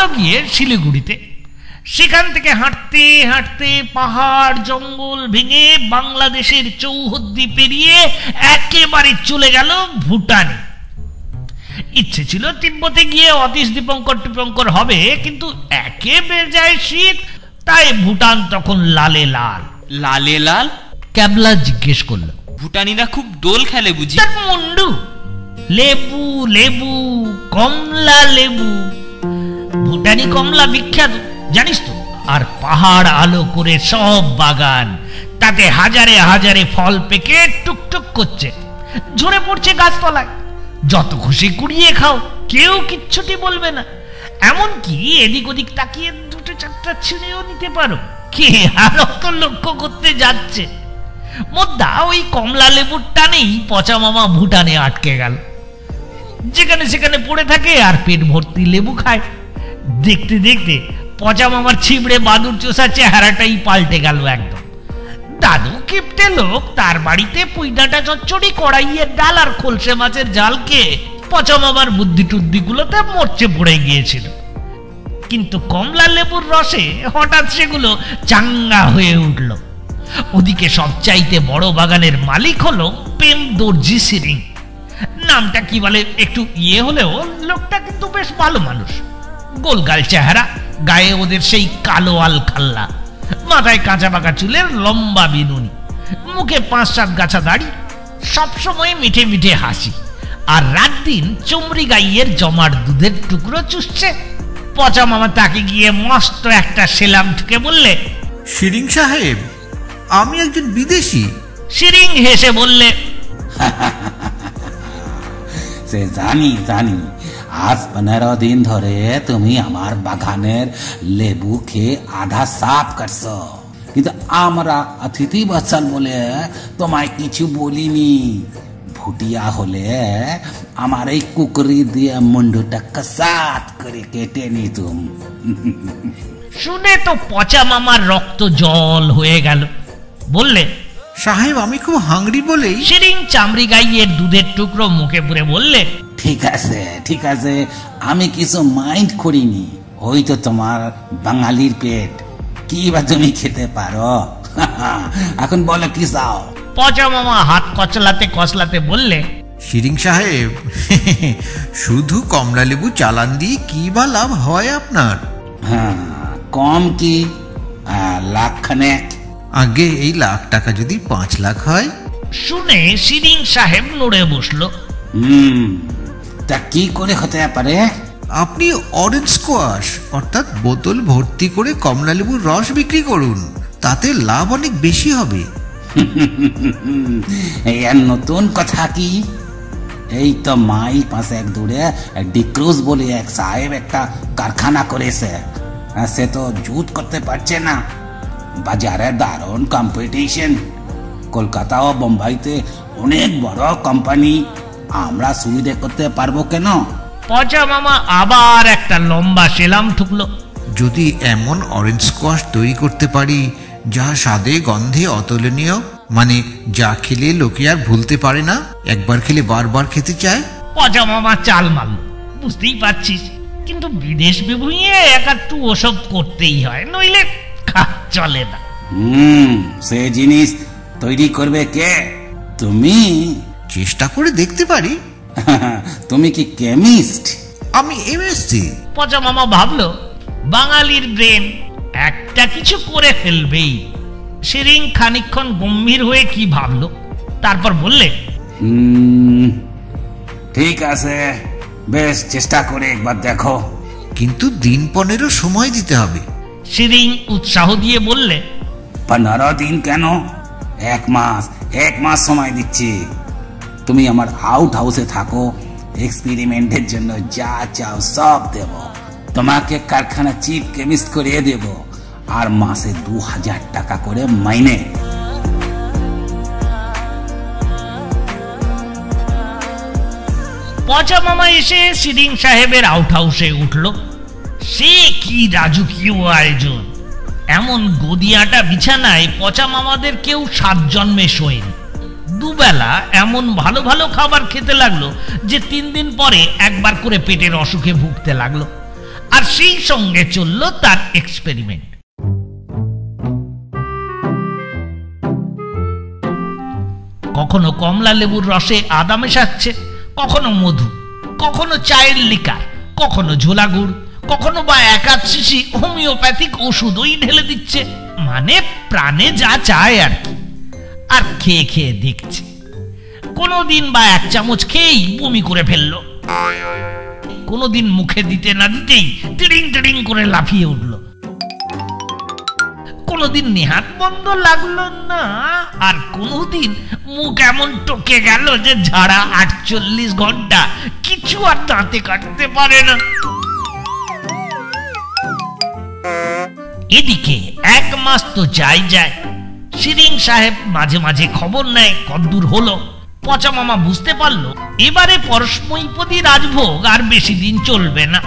গিয়ে শিলিগুড়িতে। সেখান থেকে হাঁটতে হাঁটতে পাহাড় জঙ্গল ভেঙে বাংলাদেশের চৌহদ্দি পেরিয়ে একেবারে চলে গেল ভুটানে। ইচ্ছে ছিল তিব্বতে গিয়ে অতীশ দীপঙ্কর টিপঙ্কর হবে কিন্তু একে বেজায় শীত তাই ভুটান তখন লালে লাল। লালে লাল? ক্যাবলা জিজ্ঞেস করল ভুটানিরা খুব দোল খেলে বুঝি। মুন্ডু লেবু লেবু কমলা লেবু। ভুটানি কমলা বিখ্যাত, জানিস তো? আর পাহাড় আলো করে সব বাগান, তাতে হাজারে হাজারে ফল পেকে টুকটুক করছে। ঝরে পড়ছে গাছতলায়। যত খুশি কুড়িয়ে খাও, কেউ কিচ্ছুটি বলবে না। এমনকি এদিক ওদিক তাকিয়ে দুটো চারটা ছিঁড়েও নিতে পারো। কে আর অত লক্ষ্য করতে যাচ্ছে? মোদ্দা ওই কমলা লেবুর টানেই পচা মামা ভুটানে আটকে গেল। যেখানে সেখানে পড়ে থাকে আর পেট ভর্তি লেবু খায়। দেখতে দেখতে পচা মামার ছিবড়ে বাদুর চোষা চেহারাটাই পাল্টে গেল একদম। দাদু কিপটে লোক, তার বাড়িতে পুইডাটা চচ্চড়ি কড়াইয়ের ডাল আর খোলসে মাছের জালকে পচা মামার বুদ্ধি টুদ্দিগুলোতে মরচে পড়ে গিয়েছিল। কিন্তু কমলা লেবুর রসে হঠাৎ সেগুলো চাঙ্গা হয়ে উঠল। ওদিকে সবচাইতে বড় বাগানের মালিক হলো প্রেম দর্জি সিরিং। নামটা কি বলে একটু ইয়ে হলেও লোকটা কিন্তু বেশ ভালো মানুষ। গোলগাল চেহারা গায়ে ওদের সেই কালো আল খাল্লা মাথায় কাঁচা পাকা চুলের লম্বা বিনুনি মুখে পাঁচ সাত গাছা দাড়ি সবসময় মিঠে মিঠে হাসি। আর রাত দিন চমড়ি গাইয়ের জমার দুধের টুকরো চুষছে পচা মামা তাকে গিয়ে মস্ত একটা সেলাম ঠুকে বললে শিরিং সাহেব আমি একজন বিদেশি। সিরিং হেসে বললে সে জানি জানি। আজ পনেরো দিন ধরে তুমি আমার বাগানের লেবু খেয়ে আধা সাফ করছ। কিন্তু আমরা অতিথি বৎসল বলে তোমায় কিছু বলিনি। ভুটিয়া হলে আমার এই কুকুরি দিয়ে মুন্ডুটা কসাত করে কেটে নিতুম। শুনে তো পচা মামার রক্ত জল হয়ে গেল। বললে সাহেব আমি খুব হাংরি বলেই সিরিং চামড়ি গাইয়ের দুধের টুকরো মুখে পুরে বললে ঠিক আছে ঠিক আছে আমি কিছু মাইন্ড করিনি। ওই তো তোমার বাঙালির পেট। কি বা তুমি খেতে পারো? এখন বলো কি চাও? পচা মামা হাত কচলাতে কচলাতে বললে শিরিং সাহেব শুধু কমলা লেবু চালান দিয়ে কি বা লাভ হয় আপনার? হ্যাঁ কম কি? আহ, লাখ আগে এই লাখ টাকা যদি পাঁচ লাখ হয়? শুনে শিরিং সাহেব নড়ে বসল। হুম তা কি করে হতে পারে? আপনি অরেঞ্জ স্কোয়াশ অর্থাৎ বোতল ভর্তি করে কমলা লেবুর রস বিক্রি করুন। তাতে লাভ অনেক বেশি হবে। এই আর নতুন কথা কি? এই তো মাইল পাশে এক দূরে ডিক্রুজ বলে এক সাহেব একটা কারখানা করেছে। সে তো জুত করতে পারছে না। বাজারে দারুণ কম্পিটিশন কলকাতা ও বোম্বাইতে অনেক বড় কোম্পানি আমরা সুবিধে করতে পারব কেন? পচা মামা আবার একটা লম্বা সেলাম ঠুকলো। যদি এমন অরেঞ্জ স্কোয়াশ তৈরি করতে পারি যা স্বাদে গন্ধে অতুলনীয় মানে যা খেলে লোকে আর ভুলতে পারে না একবার খেলে বারবার খেতে চায়? পচা মামা চাল মাল। বুঝতেই পারছিস কিন্তু বিদেশ বিভুঁইয়ে এক একটু ওসব করতেই হয় নইলে কাজ চলে না। হুম সে জিনিস তৈরি করবে কে? তুমি? চেষ্টা করে দেখতে পারি। তুমি কি কেমিস্ট? আমি এমএসসি পচা মামা ভাবলো বাঙালির ব্রেন একটা কিছু করে ফেলবেই। শিরিং খানিক্ষণ গম্ভীর হয়ে কি ভাবলো তারপর বললে ঠিক আছে বেশ চেষ্টা করে একবার দেখো। কিন্তু দিন পনেরো সময় দিতে হবে। শিরিং উৎসাহ দিয়ে বললে পনেরো দিন কেন? এক মাস এক মাস সময় দিচ্ছি। তুমি আমার আউট হাউসে থাকো এক্সপেরিমেন্টের জন্য যা চাও সব দেব। তোমাকে কারখানা চিফ কেমিস্ট করিয়ে দেব, আর মাসে দু হাজার টাকা করে মাইনে পচা মামা এসে শিরিং সাহেবের আউট হাউসে উঠল। সে কি রাজকীয় আয়োজন? এমন গদিয়াটা বিছানায় পচা মামাদের কেউ সাত জন্মে শোয়েন। দুবেলা এমন ভালো ভালো খাবার খেতে লাগল যে তিন দিন পরে একবার করে পেটের অসুখে ভুগতে লাগল। আর সেই সঙ্গে চলল তার এক্সপেরিমেন্ট কখনো কমলা লেবুর রসে আদা মেশাচ্ছে, কখনো মধু, কখনো চায়ের লিকার, কখনো ঝোলা গুড়, কখনো বা একাধ শিশি হোমিওপ্যাথিক ওষুধই ঢেলে দিচ্ছে। মানে প্রাণে যা চায় আর কি। আর খেয়ে খেয়ে দেখছে। কোনোদিন বা এক চামচ খেয়েই বমি করে ফেলল। কোনোদিন মুখে দিতে না দিতেই টিড়িং টিড়িং করে লাফিয়ে উঠল। কোনোদিন নেহাত বন্ধ লাগল না, আর কোনোদিন মুখ এমন টকে গেল যে ঝাড়া আটচল্লিশ ঘণ্টা কিছু আর দাঁতে কাটতে পারে না। এদিকে এক মাস তো যাই যায় শিরিং সাহেব মাঝে মাঝে খবর নেয় কদ্দূর হলো। পচা মামা বুঝতে পারল, এবারে পরস্মৈপদী রাজভোগ আর বেশি দিন চলবে না।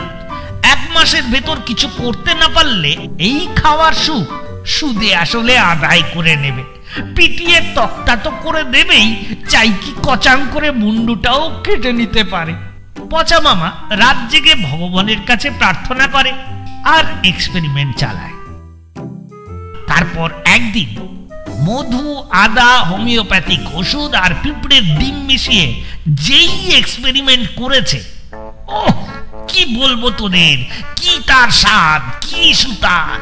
এক মাসের ভেতর কিছু করতে না পারলে এই খাওয়ার সুখ সুদে আসলে আদায় করে নেবে। পিটিয়ে তক্তা তো করে দেবেই, চাই কি কচাং করে মুন্ডুটাও কেটে নিতে পারে। পচা মামা রাত জেগে ভগবানের কাছে প্রার্থনা করে আর এক্সপেরিমেন্ট চালায়। তারপর একদিন মধু, আদা, হোমিওপ্যাথিক ওষুধ আর পিঁপড়ের ডিম মিশিয়ে যেই এক্সপেরিমেন্ট করেছে। ও কি বলব তোদের? কি তার স্বাদ? কি সুতার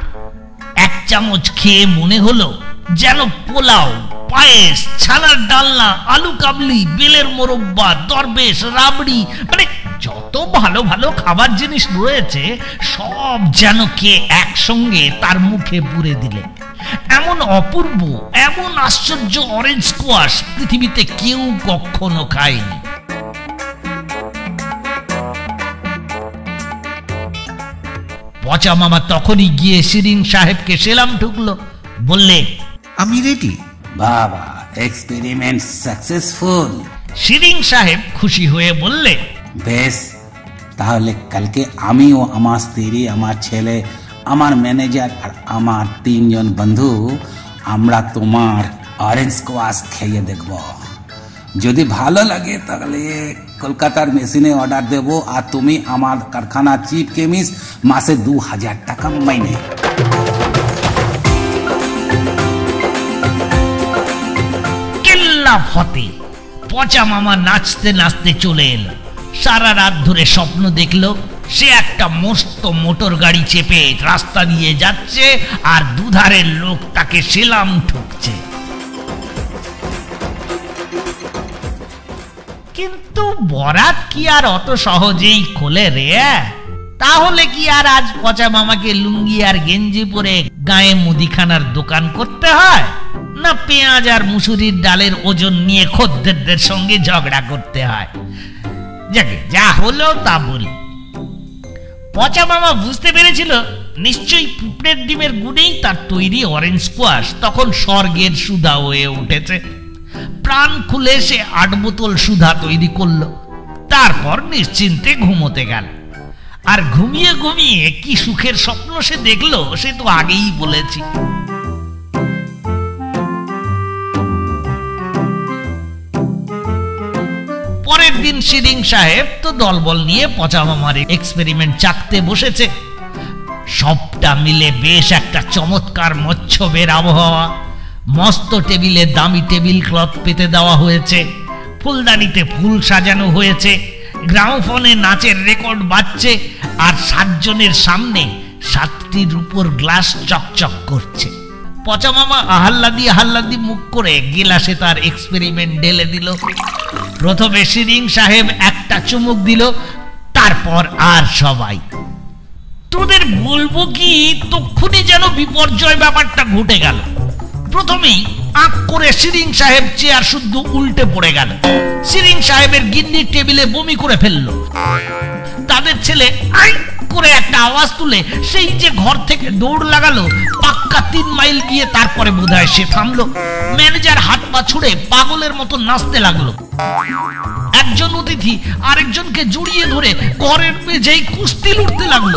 এক চামচ খেয়ে মনে হলো যেন পোলাও, পায়েস, ছানার ডালনা, আলু কাবলি, বেলের মোরব্বা, দরবেশ, রাবড়ি মানে যত ভালো ভালো খাবার জিনিস রয়েছে, সব যেন কে একসঙ্গে তার মুখে পুরে দিলে। এমন অপূর্ব এমন আশ্চর্য অরেঞ্জ স্কোয়াশ পৃথিবীতে কেউ কখনো খায়নি। পচা মামা তখনই গিয়ে শিরিন সাহেবকে সেলাম ঢুকলো বললে আমি রেডি বাবা এক্সপেরিমেন্ট সাকসেসফুল শিরিং সাহেব খুশি হয়ে বললে বেশ তাহলে কালকে আমিও আমার স্ত্রী আমার ছেলে আমার ম্যানেজার আর আমার তিনজন বন্ধু আমরা তোমার অরেঞ্জ স্কোয়াশ খেয়ে দেখব। যদি ভালো লাগে তাহলে কলকাতার মেশিনে অর্ডার দেব আর তুমি আমার কারখানা চিফ কেমিস্ট মাসে দু হাজার টাকা মাইনে। কেল্লা ফতে, পচা মামা নাচতে নাচতে চলে এলো। সারা রাত ধরে স্বপ্ন দেখল সে একটা মস্ত মোটর গাড়ি চেপে রাস্তা দিয়ে যাচ্ছে আর দুধারের লোক তাকে সেলাম ঠুকছে। কিন্তু বরাত কি আর অত সহজেই খোলে রে? তাহলে কি আর আজ পচা মামাকে লুঙ্গি আর গেঞ্জি পরে গায়ে মুদিখানার দোকান করতে হয়? না পেঁয়াজ আর মুসুরির ডালের ওজন নিয়ে খদ্দেরদের সঙ্গে ঝগড়া করতে হয়? যাকে যা হলো তা বলি। পচা মামা বুঝতে পেরেছিল? নিশ্চয়ই পুপড়ের ডিমের গুণেই তার তৈরি অরেঞ্জ স্কোয়াশ তখন স্বর্গের সুধা হয়ে উঠেছে। প্রাণ খুলে সে আট বোতল সুধা তৈরি করল। তারপর নিশ্চিন্তে ঘুমোতে গেল। আর ঘুমিয়ে ঘুমিয়ে কি সুখের স্বপ্ন সে দেখল, সে তো আগেই বলেছি। শিরিং সাহেব তো দলবল নিয়ে পচা মামার এক্সপেরিমেন্ট চাকতে বসেছে। সবটা মিলে বেশ একটা চমৎকার মচ্ছবের আবহাওয়া। মস্ত টেবিলে দামি টেবিল ক্লথ পেতে দেওয়া হয়েছে। ফুলদানিতে ফুল সাজানো হয়েছে। গ্রামোফোনে নাচের রেকর্ড বাজছে আর সাতজনের সামনে সাতটির উপর গ্লাস চকচক করছে। পচা মামা আহাল্লাদি আহাল্লাদি মুখ করে গিলাসে তার এক্সপেরিমেন্ট ঢেলে দিল। প্রথমে সিরিং সাহেব একটা চুমুক দিল, তারপর আর সবাই। তোদের বলব কি, তক্ষুনি যেন বিপর্যয় ব্যাপারটা ঘটে গেল। প্রথমেই আঁক করে সিরিং সাহেব চেয়ার শুদ্ধ উল্টে পড়ে গেল। সিরিং সাহেবের গিন্নি টেবিলে বমি করে ফেলল। তাদের ছেলে, আই! করে একটা আওয়াজ তুলে সেই যে ঘর থেকে দৌড় লাগালো, পাক্কা তিন মাইল গিয়ে তারপরে বোধহয় সে থামলো। ম্যানেজার হাত পা ছুড়ে পাগলের মতো নাচতে লাগল। একজন অতিথি আরেকজনকে জড়িয়ে ধরে ঘরের মেঝেই কুস্তি লুটতে লাগল।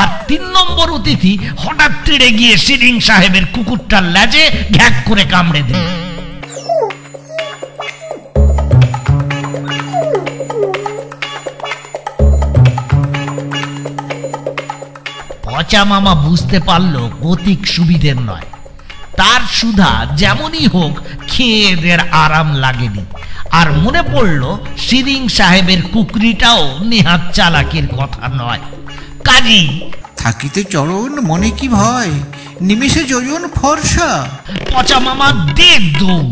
আর তিন নম্বর অতিথি হঠাৎ তেড়ে গিয়ে সিরিং সাহেবের কুকুরটার ল্যাজে ঘ্যাক করে কামড়ে দিল। পচা মামা বুঝতে পারল গতিক সুবিধের নয়। তার সুধা যেমনই হোক খেয়ে এদের আরাম লাগেনি। আর মনে পড়ল সিরিং সাহেবের কুকরিটাও নেহাত চালাকির কথা নয়। কাজী। থাকিতে চরণ মনে কি ভয় নিমিষে যোজন ফর্সা। পচা মামা দে দৌড়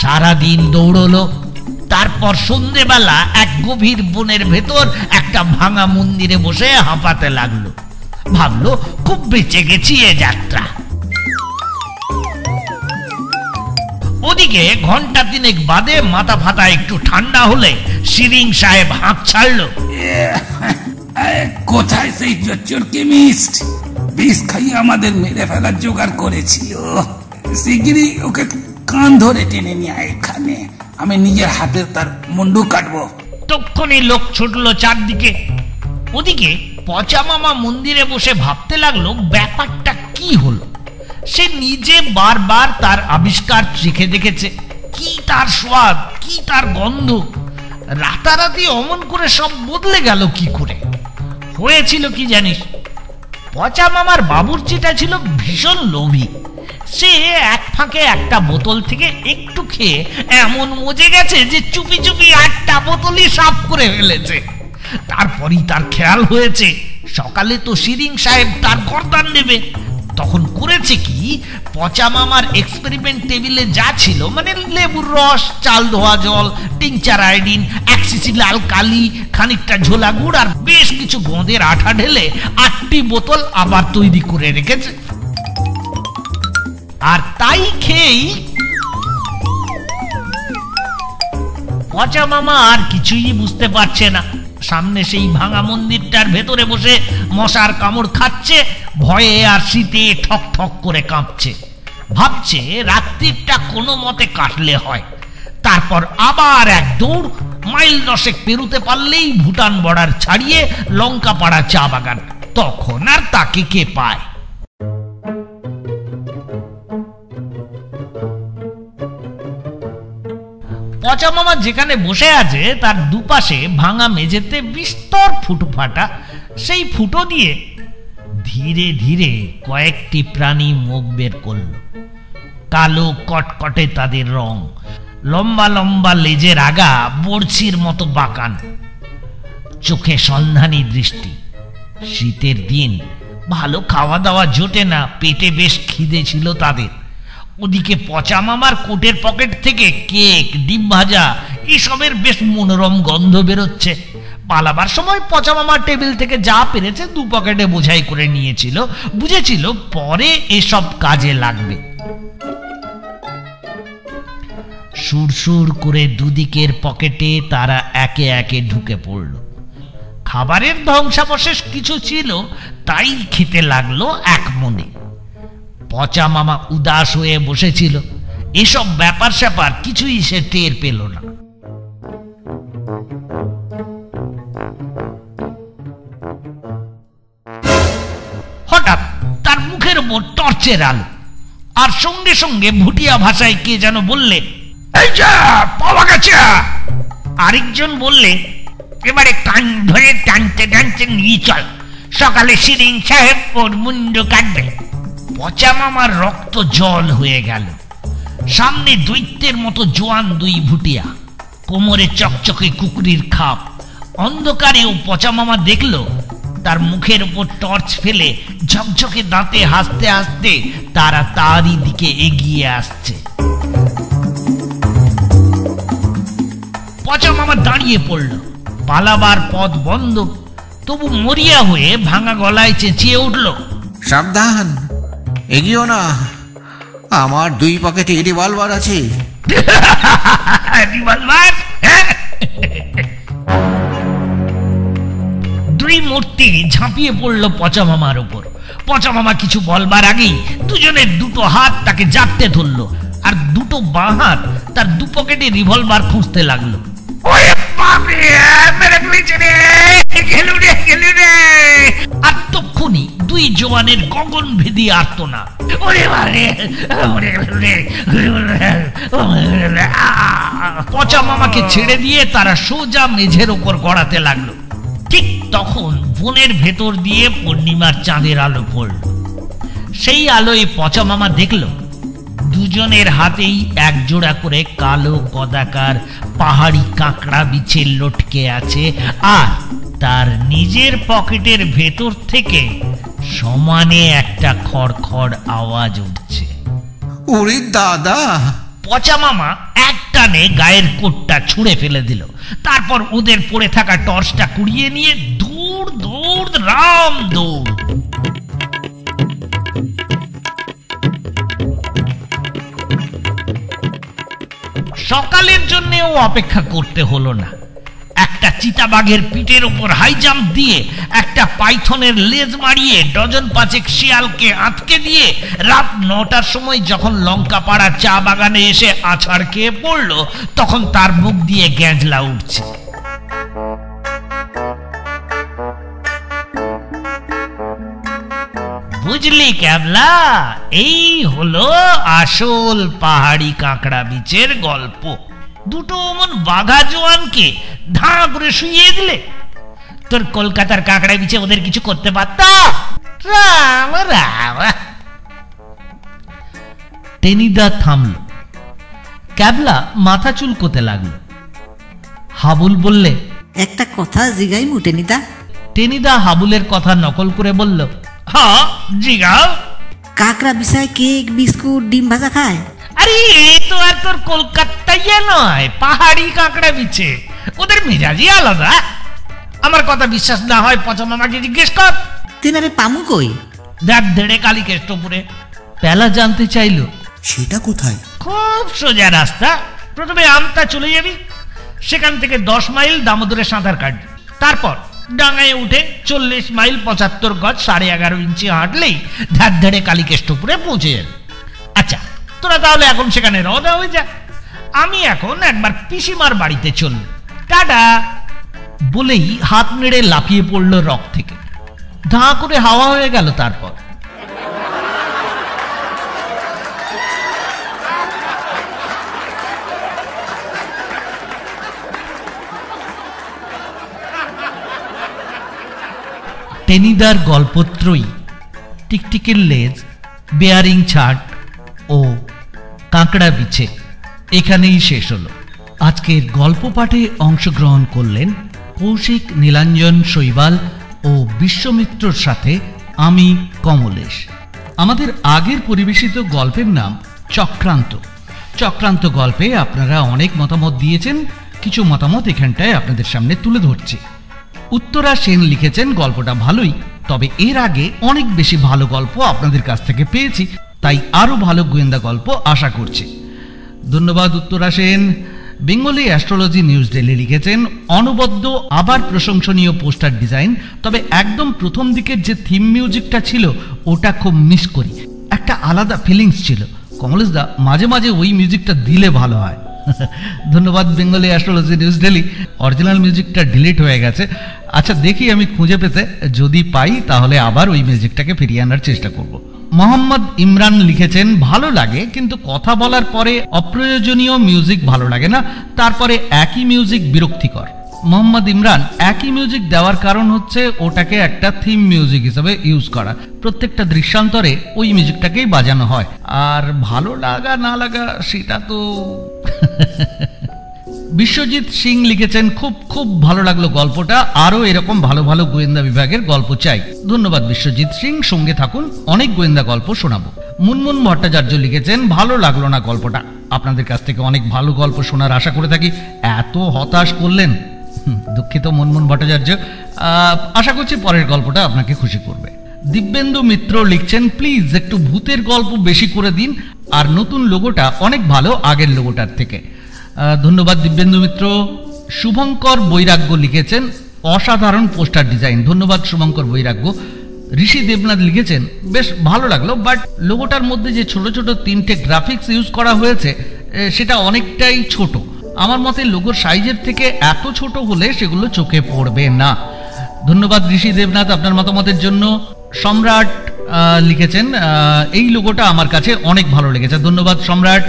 সারাদিন দৌড়লো তারপর সন্ধেবেলা এক গভীর বনের ভেতর একটা ভাঙা মন্দিরে বসে হাঁপাতে লাগল। ভাবলো, খুব বেঁচে গেছি এ যাত্রা। ওদিকে ঘণ্টা তিনেক বাদে মাথা ফাতা একটু ঠান্ডা হলে শিরিং সাহেব হাঁক ছাড়লো। কোথায় সেই জচ্চর কেমিস্ট বিষ খাইয়ে আমাদের মেরে ফেলার জোগাড় করেছিল শিগগিরই ওকে কান ধরে টেনে নিয়ে এখানে। আমি নিজের হাতে তার মুন্ডু কাটবো। তক্ষণে লোক ছুটলো চারদিকে। ওদিকে পচা মামা মন্দিরে বসে ভাবতে লাগল, ব্যাপারটা কি হলো? সে নিজে বারবার তার আবিষ্কার শিখে দেখেছে। কি তার স্বাদ, কি তার গন্ধ? রাতারাতি অমন করে সব বদলে গেল কি করে? হয়েছিল কি জানিস? পচা মামার বাবুর্চিটা ছিল ভীষণ লোভী। সে এক ফাঁকে একটা বোতল থেকে একটু খেয়ে এমন মজে গেছে যে চুপি চুপি আটটা বোতলই সাফ করে ফেলেছে। তারপরই তার খেয়াল হয়েছে, সকালে তো শিরিং সাহেব তার গরদান নেবে তখন করেছে কি, পচা মামার এক্সপেরিমেন্ট টেবিলে যা ছিল মানে লেবুর রস, চাল, ধোয়া জল, টিংচার আয়োডিন, এক সিসি লাল কালি, খানিকটা ঝোলা গুড় আর বেশ কিছু গোঁদের আঠা ঢেলে আটটি বোতল আবার তৈরি করে রেখেছে। আর তাই খেয়েই পচা মামা আর কিছুই বুঝতে পারছে না। সামনে সেই ভাঙা মন্দিরটার ভেতরে বসে মশার কামড় খাচ্ছে, ভয়ে আর শীতে ঠক ঠক করে কাঁপছে। ভাবছে রাত্রিটা কোনো মতে কাটলে হয়। তারপর আবার এক দৌড়, মাইল দশেক পেরুতে পারলেই ভুটান বর্ডার ছাড়িয়ে লঙ্কা পাড়া চা বাগান। তখন আর তাকে কে পায়? পচা মামা যেখানে বসে আছে, তার দুপাশে ভাঙা মেঝেতে বিস্তর ফুটো ফাটা। সেই ফুটো দিয়ে ধীরে ধীরে কয়েকটি প্রাণী মুখ বের করল। কালো কটকটে তাদের রং, লম্বা লম্বা লেজের আগা বড়ছির মতো বাঁকান। চোখে সন্ধানী দৃষ্টি। শীতের দিন ভালো খাওয়া দাওয়া জোটে না, পেটে বেশ খিদে ছিল তাদের। ওদিকে পচা মামার কোটের পকেট থেকে কেক, ডিম ভাজা, এসবের বেশ মনোরম গন্ধ বেরোচ্ছে। পালাবার সময় পচা মামার টেবিল থেকে যা পেরেছে দু পকেটে বোঝাই করে নিয়েছিল। বুঝেছিল পরে এসব কাজে লাগবে। সুরসুর করে দুদিকের পকেটে তারা একে একে ঢুকে পড়ল। খাবারের ধ্বংসাবশেষ কিছু ছিল, তাই খেতে লাগল এক মনে। পচা মামা উদাস হয়ে বসেছিল। এসব ব্যাপার স্যাপার কিছুই সে টের পেল না। হঠাৎ তার মুখের ওপর টর্চের আলো, আর সঙ্গে সঙ্গে ভুটিয়া ভাষায় কে যেন বললে, এই যা, পাওয়া গেছে! আরেকজন বললে, এবারে কান ধরে টানতে টানতে নিয়ে চল, সকালে সিরিং সাহেব ওর মুন্ড কাটবে পচা মামার রক্ত জল হয়ে গেল। সামনে দৈত্যের মতো জোয়ান দুই ভুটিয়া। কোমরে চকচকে কুকুরির খাপ। অন্ধকারে ও পচা মামা দেখল, তার মুখের উপর টর্চ ফেলে ঝকঝকে দাঁতে হাসতে হাসতে তারা তারই দিকে এগিয়ে আসছে। পচা মামা দাঁড়িয়ে পড়ল। পালাবার পথ বন্ধ। তবু মরিয়া হয়ে ভাঙা গলায় চেঁচিয়ে উঠল, সাবধান এগিয়েও না। আমার দুই পকেটে রিভলভার আছে। রিভলভার হ্যাঁ? দুই মূর্তি ঝাঁপিয়ে পড়ল পচা মামার উপর। পচা মামা কিছু বলবার আগেই দুজনের দুটো হাত তাকে জাপতে ধরলো, আর দুটো বাঁ হাত তার দু পকেটে রিভলভার খুঁজতে লাগল। বাপরে মেরে ফেলেছে রে। গেলু রে গেলু রে। আর দুই জওয়ানের গগন ভেদি আর্ত না ওরে বারে ওরে রে পচা মামাকে ছেড়ে দিয়ে তারা সোজা মেঝের ওপর গড়াতে লাগল। ঠিক তখন বনের ভেতর দিয়ে পূর্ণিমার চাঁদের আলো পড়ল। সেই আলোয় পচা মামা দেখল দুজনের হাতেই এক জোড়া করে কালো কদাকার পাহাড়ি কাঁকড়া বিছে লটকে আছে আর তার নিজের পকেটের ভেতর থেকে সমানে একটা খড়খড় আওয়াজ উঠছে। ওরে দাদা! পচা মামা এক টানে গায়ের কোটটা ছুঁড়ে ফেলে দিল। তারপর ওদের পড়ে থাকা টর্চটা কুড়িয়ে নিয়ে দূর দৌড় রাম দৌড়। সকালের জন্যেও অপেক্ষা করতে হলো না। একটা চিতাবাঘের পিঠের ওপর হাই জাম্প দিয়ে একটা পাইথনের লেজ মারিয়ে ডজন পাঁচেক শিয়ালকে আটকে দিয়ে রাত নটার সময় যখন লঙ্কা পাড়া চা বাগানে এসে আছাড় খেয়ে পড়ল, তখন তার মুখ দিয়ে গ্যাঁজলা উঠছে। বুঝলি ক্যাবলা? এই হলো আসল পাহাড়ি কাঁকড়া বিচের গল্প। দুটো অমন বাঘা জোয়ানকে ধাঁ করে শুইয়ে দিলে। তোর কলকাতার কাঁকড়া বিচে ওদের কিছু করতে পারত? রাম রাম। টেনিদা থামল। ক্যাবলা মাথা চুলকোতে লাগল। হাবুল বললে একটা কথা জিগাই মুটেনিদা টেনিদা হাবুলের কথা নকল করে বলল হ্যাঁ জিগাও কাকড়া বিষয় কেক বিস্কুট ডিম ভাজা খায় আরে এ তো আর তোর কলকাতায় নয় পাহাড়ি কাঁকড়া বিছে ওদের মেজাজই আলাদা আমার কথা বিশ্বাস না হয় পচা মামাকে জিজ্ঞেস কর তেনারে পামু কই দেখ দেড়ে কালী কেষ্টপুরে পেলা জানতে চাইলো সেটা কোথায় খুব সোজা রাস্তা প্রথমে আমতা চলে যাবি সেখান থেকে দশ মাইল দামোদরে সাঁতার কাটবি তারপর ডাঙায় উঠে চল্লিশ মাইল পঁচাত্তর গজ সাড়ে এগারো ইঞ্চি হাঁটলেই ধার ধারে কালীকেষ্টপুরে পৌঁছে যাবে। আচ্ছা তোরা তাহলে এখন সেখানে রওনা হয়ে যা। আমি এখন একবার পিসিমার বাড়িতে চলল টাটা। বলেই হাত নেড়ে লাফিয়ে পড়ল রক থেকে। ধাঁ করে হাওয়া হয়ে গেল তারপর। টেনিদার গল্পত্রই, টিকটিকের লেজ বেয়ারিং ছাট ও কাঁকড়া বিছে। এখানেই শেষ হলো। আজকের গল্প পাঠে অংশগ্রহণ করলেন কৌশিক নীলাঞ্জন শৈবাল ও বিশ্বমিত্রর সাথে আমি কমলেশ। আমাদের আগের পরিবেশিত গল্পের নাম চক্রান্ত। চক্রান্ত গল্পে আপনারা অনেক মতামত দিয়েছেন, কিছু মতামত এখানটায় আপনাদের সামনে তুলে ধরছি। উত্তরা সেন লিখেছেন, গল্পটা ভালোই, তবে এর আগে অনেক বেশি ভালো গল্প আপনাদের কাছ থেকে পেয়েছি, তাই আরও ভালো গোয়েন্দা গল্প আশা করছি। ধন্যবাদ Uttara Sen. Bengali astrology news daily লিখেছেন, অনবদ্য, আবার প্রশংসনীয় পোস্টার ডিজাইন, তবে একদম প্রথম দিকের যে থিম মিউজিকটা ছিল, ওটা খুব মিস করি। একটা আলাদা ফিলিংস ছিল। কমলেশ দা, মাঝে মাঝে ওই মিউজিকটা দিলে ভালো হয়। ধন্যবাদ, Bengali astrology news daily original মিউজিকটা ডিলিট হয়ে গেছে। আচ্ছা দেখি আমি খুঁজে পেতে। যদি পাই, তাহলে আবার ওই মিউজিকটাকে ফিরিয়ে আনার চেষ্টা করব। মোহাম্মদ ইমরান লিখেছেন, ভালো লাগে, কিন্তু কথা বলার পরে অপ্রয়োজনীয় মিউজিক ভালো লাগে না। তারপরে একই মিউজিক বিরক্তিকর। মোহাম্মদ ইমরান একই মিউজিক দেওয়ার কারণ হচ্ছে ওটাকে একটা থিম মিউজিক হিসেবে ইউজ করা। প্রত্যেকটা দৃশ্যান্তরে ওই মিউজিকটাকেই বাজানো হয়। আর ভালো লাগা না লাগা সেটা তো বিশ্বজিৎ সিং লিখেছেন, খুব খুব ভালো লাগল গল্পটা। আরও এরকম ভালো ভালো গোয়েন্দা বিভাগের গল্প চাই। ধন্যবাদ বিশ্বজিৎ সিং। সঙ্গে থাকুন, অনেক গোয়েন্দা গল্প শোনাবো। মুনমুন ভট্টাচার্য লিখেছেন, ভালো লাগল না গল্পটা। আপনাদের কাছ থেকে অনেক ভালো গল্প শোনার আশা করে থাকি। এত হতাশ করলেন। দুঃখিত মুনমুন ভট্টাচার্য। আশা করছি পরের গল্পটা আপনাকে খুশি করবে। দিব্যেন্দু মিত্র লিখছেন, প্লিজ একটু ভূতের গল্প বেশি করে দিন, আর নতুন লোগোটা অনেক ভালো আগের লোগোটার থেকে। ধন্যবাদ দিব্যেন্দু মিত্র। শুভঙ্কর বৈরাগ্য লিখেছেন, অসাধারণ পোস্টার ডিজাইন। ধন্যবাদ শুভঙ্কর বৈরাগ্য। ঋষি দেবনাথ লিখেছেন, বেশ ভালো লাগল, বাট লোগোটার মধ্যে যে ছোট ছোট তিনটে গ্রাফিক্স ইউজ করা হয়েছে সেটা অনেকটাই ছোট। আমার মতে লোগোর সাইজের থেকে এত ছোট হলে সেগুলো চোখে পড়বে না। ধন্যবাদ ঋষি দেবনাথ আপনার মতামতের জন্য। সম্রাট লিখেছেন এই লোগোটা আমার কাছে অনেক ভালো লেগেছে। ধন্যবাদ সম্রাট।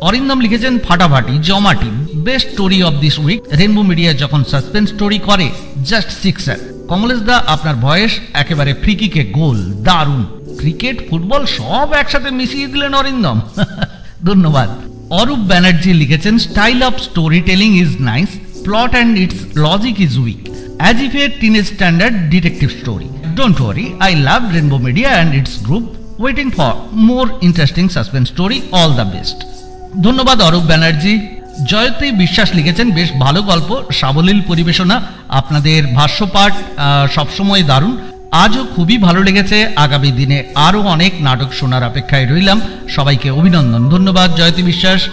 অরিন্দম লিখেছেন, ফাটাফাটি, জমাটি best story of this week rainbow media যখন সাসপেন্স স্টোরি করে জাস্ট সিক্সার কমলেশ দা, আপনার ভয়েস একেবারে ফ্রিকিকে গোল, দারুণ। ক্রিকেট ফুটবল সব একসাথে মিশিয়ে দিলেন অরিন্দম। ধন্যবাদ। অরূপ ব্যানার্জি লিখেছেন style of story telling is nice plot and its logic is weak as if a teenage standard detective story don't worry I love rainbow media and its group waiting for more interesting suspense story all the best ধন্যবাদ অরূপ ব্যানার্জি। জয়তী বিশ্বাস লিখেছেন, বেশ ভালো গল্প, সাবলীল পরিবেশনা, আপনাদের ভাষ্যপাঠ সবসময় দারুণ। আজও খুবই ভালো লেগেছে আগামী দিনে আরও অনেক নাটক শোনার অপেক্ষায় রইলাম। সবাইকে অভিনন্দন, ধন্যবাদ, জয়তী বিশ্বাস।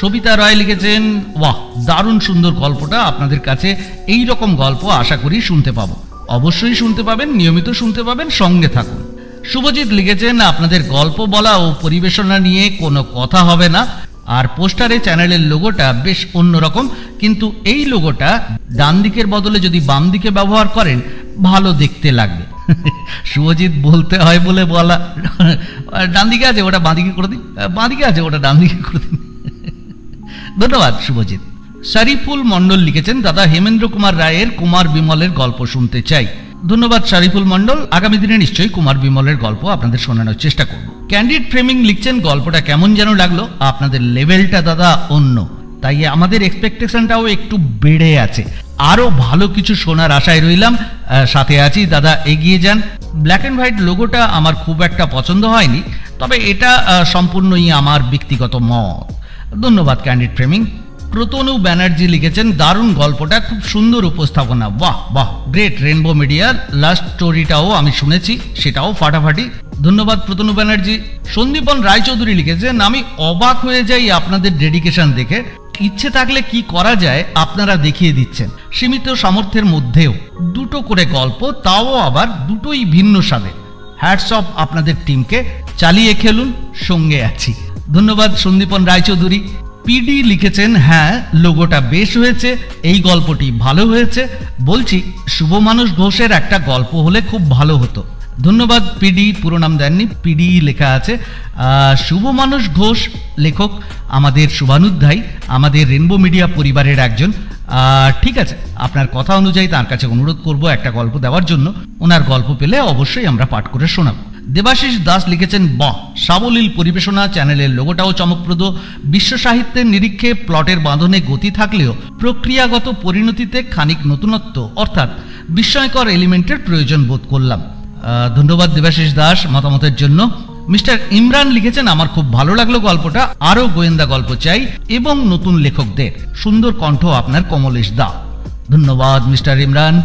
সবিতা রায় লিখেছেন বাহ দারুণ সুন্দর গল্পটা আপনাদের কাছে এই রকম গল্প আশা করি শুনতে পাবো। অবশ্যই শুনতে পাবেন, নিয়মিত শুনতে পাবেন, সঙ্গে থাকুন। শুভজিৎ লিখেছেন, আপনাদের গল্প বলা ও পরিবেশনা নিয়ে কোনো কথা হবে না। আর পোস্টারে চ্যানেলের লোগোটা বেশ অন্যরকম, কিন্তু এই লোগোটা ডান দিকের বদলে যদি বাম দিকে ব্যবহার করেন, ভালো দেখতে লাগবে। শুভজিৎ বলতে হয় বলে বলা ডান দিকে আছে, ওটা বাঁদিকে করে দিন। বাঁ দিকে আছে, ওটা ডান দিকে করে দিন। ধন্যবাদ শুভজিৎ শরীফুল মণ্ডল লিখেছেন, দাদা হেমেন্দ্র কুমার রায়ের কুমার বিমলের গল্প শুনতে চাই। ধন্যবাদ, শরীফুল মণ্ডল। আগামী দিনে নিশ্চয়ই কুমার বিমলের গল্প আপনাদের শোনানোর চেষ্টা করব। ক্যান্ডিড ফ্রেমিং লিখছেন, গল্পটা কেমন যেন লাগল, আপনাদের লেভেলটা দাদা অন্য। তাই আমাদের এক্সপেকটেশনটাও একটু বেড়ে আছে। আরও ভালো কিছু শোনার আশায় রইলাম। সাথে আছি, দাদা এগিয়ে যান। ব্ল্যাক অ্যান্ড হোয়াইট লোগোটা আমার খুব একটা পছন্দ হয়নি, তবে এটা সম্পূর্ণই আমার ব্যক্তিগত মত। ধন্যবাদ ক্যান্ডিড ফ্রেমিং প্রতনু ব্যানার্জি লিখেছেন, দারুণ গল্পটা, খুব সুন্দর উপস্থাপনা। বাহ বাহ গ্রেট রেনবো মিডিয়ার লাস্ট স্টোরিটাও আমি শুনেছি, সেটাও ফাটাফাটি। ধন্যবাদ প্রতনু ব্যানার্জি। সন্দীপন রায়চৌধুরী লিখেছেন, আমি অবাক হয়ে যাই আপনাদের ডেডিকেশন দেখে। ইচ্ছে থাকলে কি করা যায় আপনারা দেখিয়ে দিচ্ছেন। সীমিত সামর্থ্যের মধ্যেও দুটো করে গল্প, তাও আবার দুটোই ভিন্ন স্বাদের হ্যাটস অফ আপনাদের টিমকে চালিয়ে খেলুন, সঙ্গে আছি। ধন্যবাদ সন্দীপন রায়চৌধুরী। পিডি লিখেছেন হ্যাঁ লোগোটা বেশ হয়েছে, এই গল্পটি ভালো হয়েছে। বলছি, শুভ মানুষ ঘোষের একটা গল্প হলে খুব ভালো হতো। ধন্যবাদ, পিডি, পুরো নাম দেননি, পিডি লেখা আছে। শুভ মানুষ ঘোষ, লেখক, আমাদের শুভানুধ্যায়ী আমাদের রেনবো মিডিয়া পরিবারের একজন। ঠিক আছে, আপনার কথা অনুযায়ী তার কাছে অনুরোধ করব একটা গল্প দেওয়ার জন্য। ওনার গল্প পেলে অবশ্যই আমরা পাঠ করে শোনাবো। দেবাশিস দাস লিখেছেন, বাহ, সাবলীল পরিবেশনা চ্যানেলের লোগোটাও চমকপ্রদ। বিশ্ব সাহিত্যের নিরীক্ষে প্লটের বাঁধনে গতি থাকলেও প্রক্রিয়াগত পরিণতিতে খানিক নতুনত্ব, অর্থাৎ বিস্ময়কর এলিমেন্টের প্রয়োজন বোধ করলাম। ধন্যবাদ দেবাশিস দাস মতামতের জন্য। মিস্টার ইমরান লিখেছেন, আমার খুব ভালো লাগল গল্পটা। আরও গোয়েন্দা গল্প চাই এবং নতুন লেখকদের। সুন্দর কণ্ঠ আপনার কমলেশ দা। ধন্যবাদ, mister Imran.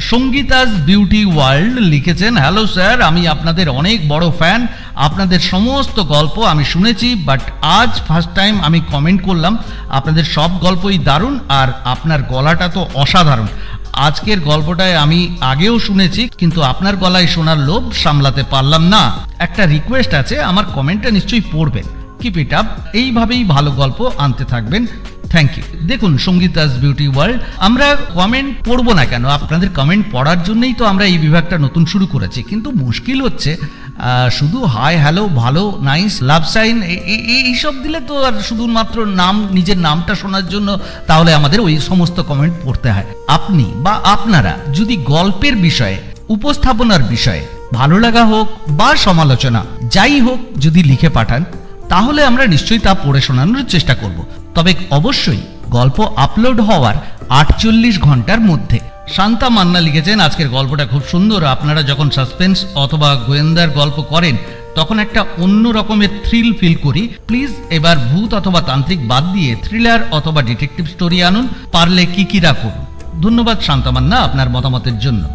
Sangeeta's beauty world লিখেছেন, হ্যালো স্যার, আমি আপনাদের অনেক বড় ফ্যান। আপনাদের সমস্ত গল্প আমি শুনেছি, বাট আজ ফার্স্ট টাইম আমি কমেন্ট করলাম। আপনাদের সব গল্পই দারুণ আর আপনার গলাটা তো অসাধারণ। আজকের গল্পটায় আমি আগেও শুনেছি, কিন্তু আপনার গলায় শোনার লোভ সামলাতে পারলাম না। একটা রিকোয়েস্ট আছে, আমার কমেন্টটা নিশ্চয়ই পড়বেন। কিপ ইট আপ এইভাবেই ভালো গল্প আনতে থাকবেন। থ্যাংক ইউ দেখুন, সঙ্গীতাস বিউটি ওয়ার্ল্ড, আমরা কমেন্ট পড়ব না কেন? আপনাদের কমেন্ট পড়ার জন্যই তো আমরা এই বিভাগটা নতুন শুরু করেছি। কিন্তু মুশকিল হচ্ছে শুধু হাই হ্যালো ভালো নাইস লাভ সাইন এইসব দিলে তো আর শুধুমাত্র নাম, নিজের নামটা শোনার জন্য তাহলে আমাদের ওই সমস্ত কমেন্ট পড়তে হয়। আপনি বা আপনারা যদি গল্পের বিষয়ে, উপস্থাপনার বিষয়ে ভালো লাগা হোক বা সমালোচনা, যাই হোক যদি লিখে পাঠান তাহলে আমরা নিশ্চয়ই তা পড়ে শোনানোর চেষ্টা করব। তবে অবশ্যই গল্প আপলোড হওয়ার আটচল্লিশ ঘণ্টার মধ্যে। শান্তা মান্না লিখেছেন, আজকের গল্পটা খুব সুন্দর। আপনারা যখন সাসপেন্স অথবা গোয়েন্দার গল্প করেন, তখন একটা অন্য রকমের থ্রিল ফিল করি। প্লিজ এবার ভূত অথবা তান্ত্রিক বাদ দিয়ে থ্রিলার অথবা ডিটেকটিভ স্টোরি আনুন। পারলে কি কিরা রাখুন ধন্যবাদ শান্তা মান্না আপনার মতামতের জন্য।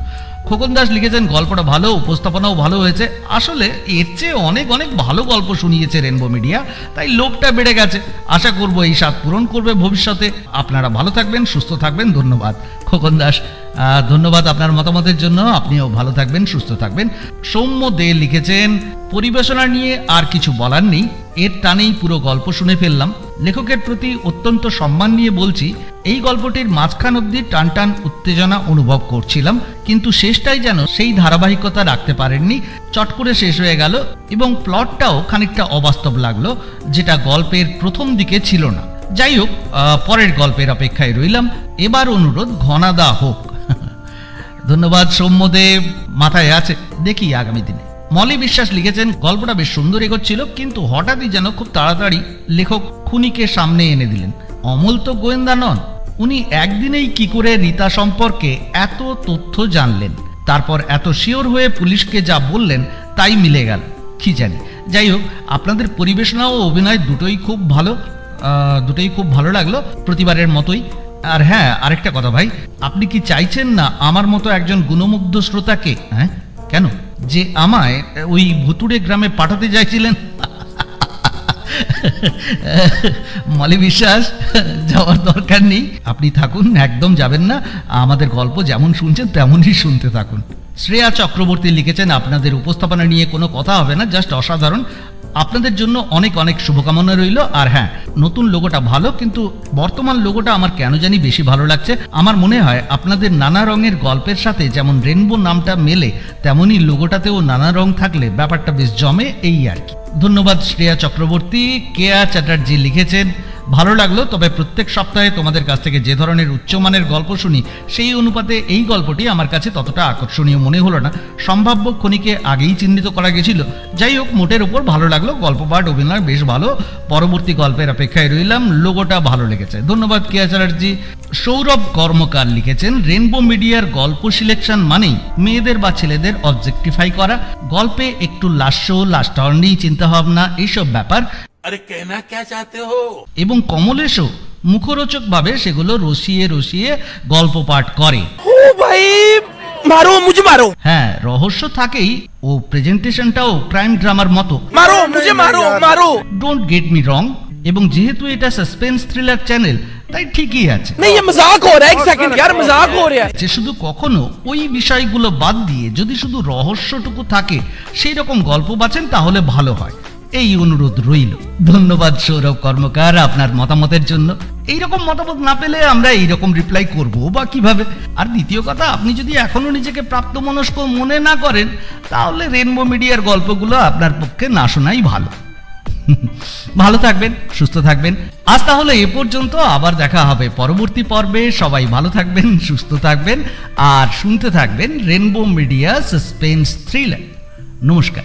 খোকন দাস লিখেছেন, গল্পটা ভালো, উপস্থাপনাও ভালো হয়েছে। আসলে এর চেয়ে অনেক অনেক ভালো গল্প শুনিয়েছে রেনবো মিডিয়া, তাই লোভটা বেড়ে গেছে। আশা করব এই স্বাদ পূরণ করবে ভবিষ্যতে। আপনারা ভালো থাকবেন, সুস্থ থাকবেন, ধন্যবাদ। খোকন দাস ধন্যবাদ আপনার মতামতের জন্য। আপনিও ভালো থাকবেন, সুস্থ থাকবেন। সৌম্য দে লিখেছেন, পরিবেশনা নিয়ে আর কিছু বলার নেই। এর টানেই পুরো গল্প শুনে ফেললাম। লেখকের প্রতি অত্যন্ত সম্মান নিয়ে বলছি, এই গল্পটির মাঝখান অব্দি টান টান উত্তেজনা অনুভব করছিলাম, কিন্তু শেষটাই যেন সেই ধারাবাহিকতা রাখতে পারেননি। চট করে শেষ হয়ে গেল এবং প্লটটাও খানিকটা অবাস্তব লাগল, যেটা গল্পের প্রথম দিকে ছিল না। যাই হোক পরের গল্পের অপেক্ষায় রইলাম। এবার অনুরোধ, ঘনাদা হোক। ধন্যবাদ সৌম্যদেব, মাথায় আছে, দেখি আগামী দিনে। মলি বিশ্বাস লিখেছেন, গল্পটা বেশ সুন্দর এগোচ্ছিল, কিন্তু হঠাৎই যেন খুব তাড়াতাড়ি লেখক খুনিকে সামনে এনে দিলেন। অমল তো গোয়েন্দা নন, উনি একদিনেই কি করে রীতা সম্পর্কে এত তথ্য জানলেন? তারপর এত শিওর হয়ে পুলিশকে যা বললেন, তাই মিলে গেল। কি জানি? যাই হোক আপনাদের পরিবেশনা ও অভিনয় দুটোই খুব ভালো। দুটোই খুব ভালো লাগল প্রতিবারের মতোই। আর হ্যাঁ আরেকটা কথা ভাই, আপনি কি চাইছেন না আমার মতো একজন গুণমুগ্ধ শ্রোতাকে হ্যাঁ? কেন? যে আমায় ওই ভুতুড়ে গ্রামে পাঠাতে চাইছিলেন? মলি বিশ্বাস, যাওয়ার দরকার নেই। আপনি থাকুন, একদম যাবেন না। আমাদের গল্প যেমন শুনছেন, তেমনই শুনতে থাকুন। শ্রেয়া চক্রবর্তী লিখেছেন, আপনাদের উপস্থাপনা নিয়ে কোনো কথা হবে না, জাস্ট অসাধারণ। আপনাদের জন্য অনেক অনেক শুভকামনা রইল। আর হ্যাঁ নতুন লোগোটা ভালো, কিন্তু বর্তমান লোগোটা আমার কেন জানি বেশি ভালো লাগছে। আমার মনে হয় আপনাদের নানা রঙের গল্পের সাথে যেমন রেনবো নামটা মেলে, তেমনই লোগোটাতেও নানা রং থাকলে ব্যাপারটা বেশ জমে এই আর কি। ধন্যবাদ শ্রেয়া চক্রবর্তী। কেয়া চ্যাটার্জি লিখেছেন ভালো লাগল, তবে প্রত্যেক সপ্তাহে তোমাদের কাছ থেকে যে ধরনের উচ্চমানের গল্প শুনি, সেই অনুপাতে এই গল্পটি আমার কাছে ততটা আকর্ষণীয় মনে হলো না। সম্ভাব্য খনিকে আগেই চিহ্নিত করা গেছিল। যাই হোক, মোটের উপর ভালো লাগল, গল্প পাঠ অভিনয় বেশ ভালো। পরবর্তী গল্পের অপেক্ষায় রইলাম, লোগোটা ভালো লেগেছে। ধন্যবাদ কেয়া চ্যাটার্জি সৌরভ কর্মকার লিখেছেন, রেনবো মিডিয়ার গল্প সিলেকশন মানেই মেয়েদের বা ছেলেদের অবজেক্টিফাই করা। গল্পে একটু লাস্য টার্নি চিন্তাভাবনা এইসব ব্যাপার। अरे कहना क्या चाहते हो এবং কমলেশও মুখরোচক ভাবে সেগুলো রসিয়ে রসিয়ে গল্প পাঠ করে ओ भाई मारो मुझे मारो হ্যাঁ রহস্য থাকেই ও প্রেজেন্টেশনটাও ক্রাইম ড্রামার মতো मारो मुझे मारो मारो ডোন্ট গেট মি রং এবং যেহেতু এটা সাসপেন্স থ্রিলার চ্যানেল তাই ঠিকই আছে नहीं ये मजाक हो रहा है एक सेकंड यार मजाक हो रहा है যে শুধু কখনো ওই বিষয়গুলো বাদ দিয়ে যদি শুধু রহস্যটুকু থাকে সেই রকম গল্প বাঁচেন তাহলে ভালো হয় এই অনুরোধ রইল। ধন্যবাদ, সৌরভ কর্মকার, আপনার মতামতের জন্য। এইরকম মতামত না পেলে আমরা এইরকম রিপ্লাই করব বা কীভাবে? আর দ্বিতীয় কথা, আপনি যদি এখনও নিজেকে প্রাপ্তমনস্ক মনে না করেন, তাহলে রেনবো মিডিয়ার গল্পগুলো আপনার পক্ষে না শোনাই ভালো। ভালো থাকবেন, সুস্থ থাকবেন। আজ তাহলে এ পর্যন্ত, আবার দেখা হবে পরবর্তী পর্বে। সবাই ভালো থাকবেন, সুস্থ থাকবেন, আর শুনতে থাকবেন রেনবো মিডিয়া সাসপেন্স থ্রিলার নমস্কার।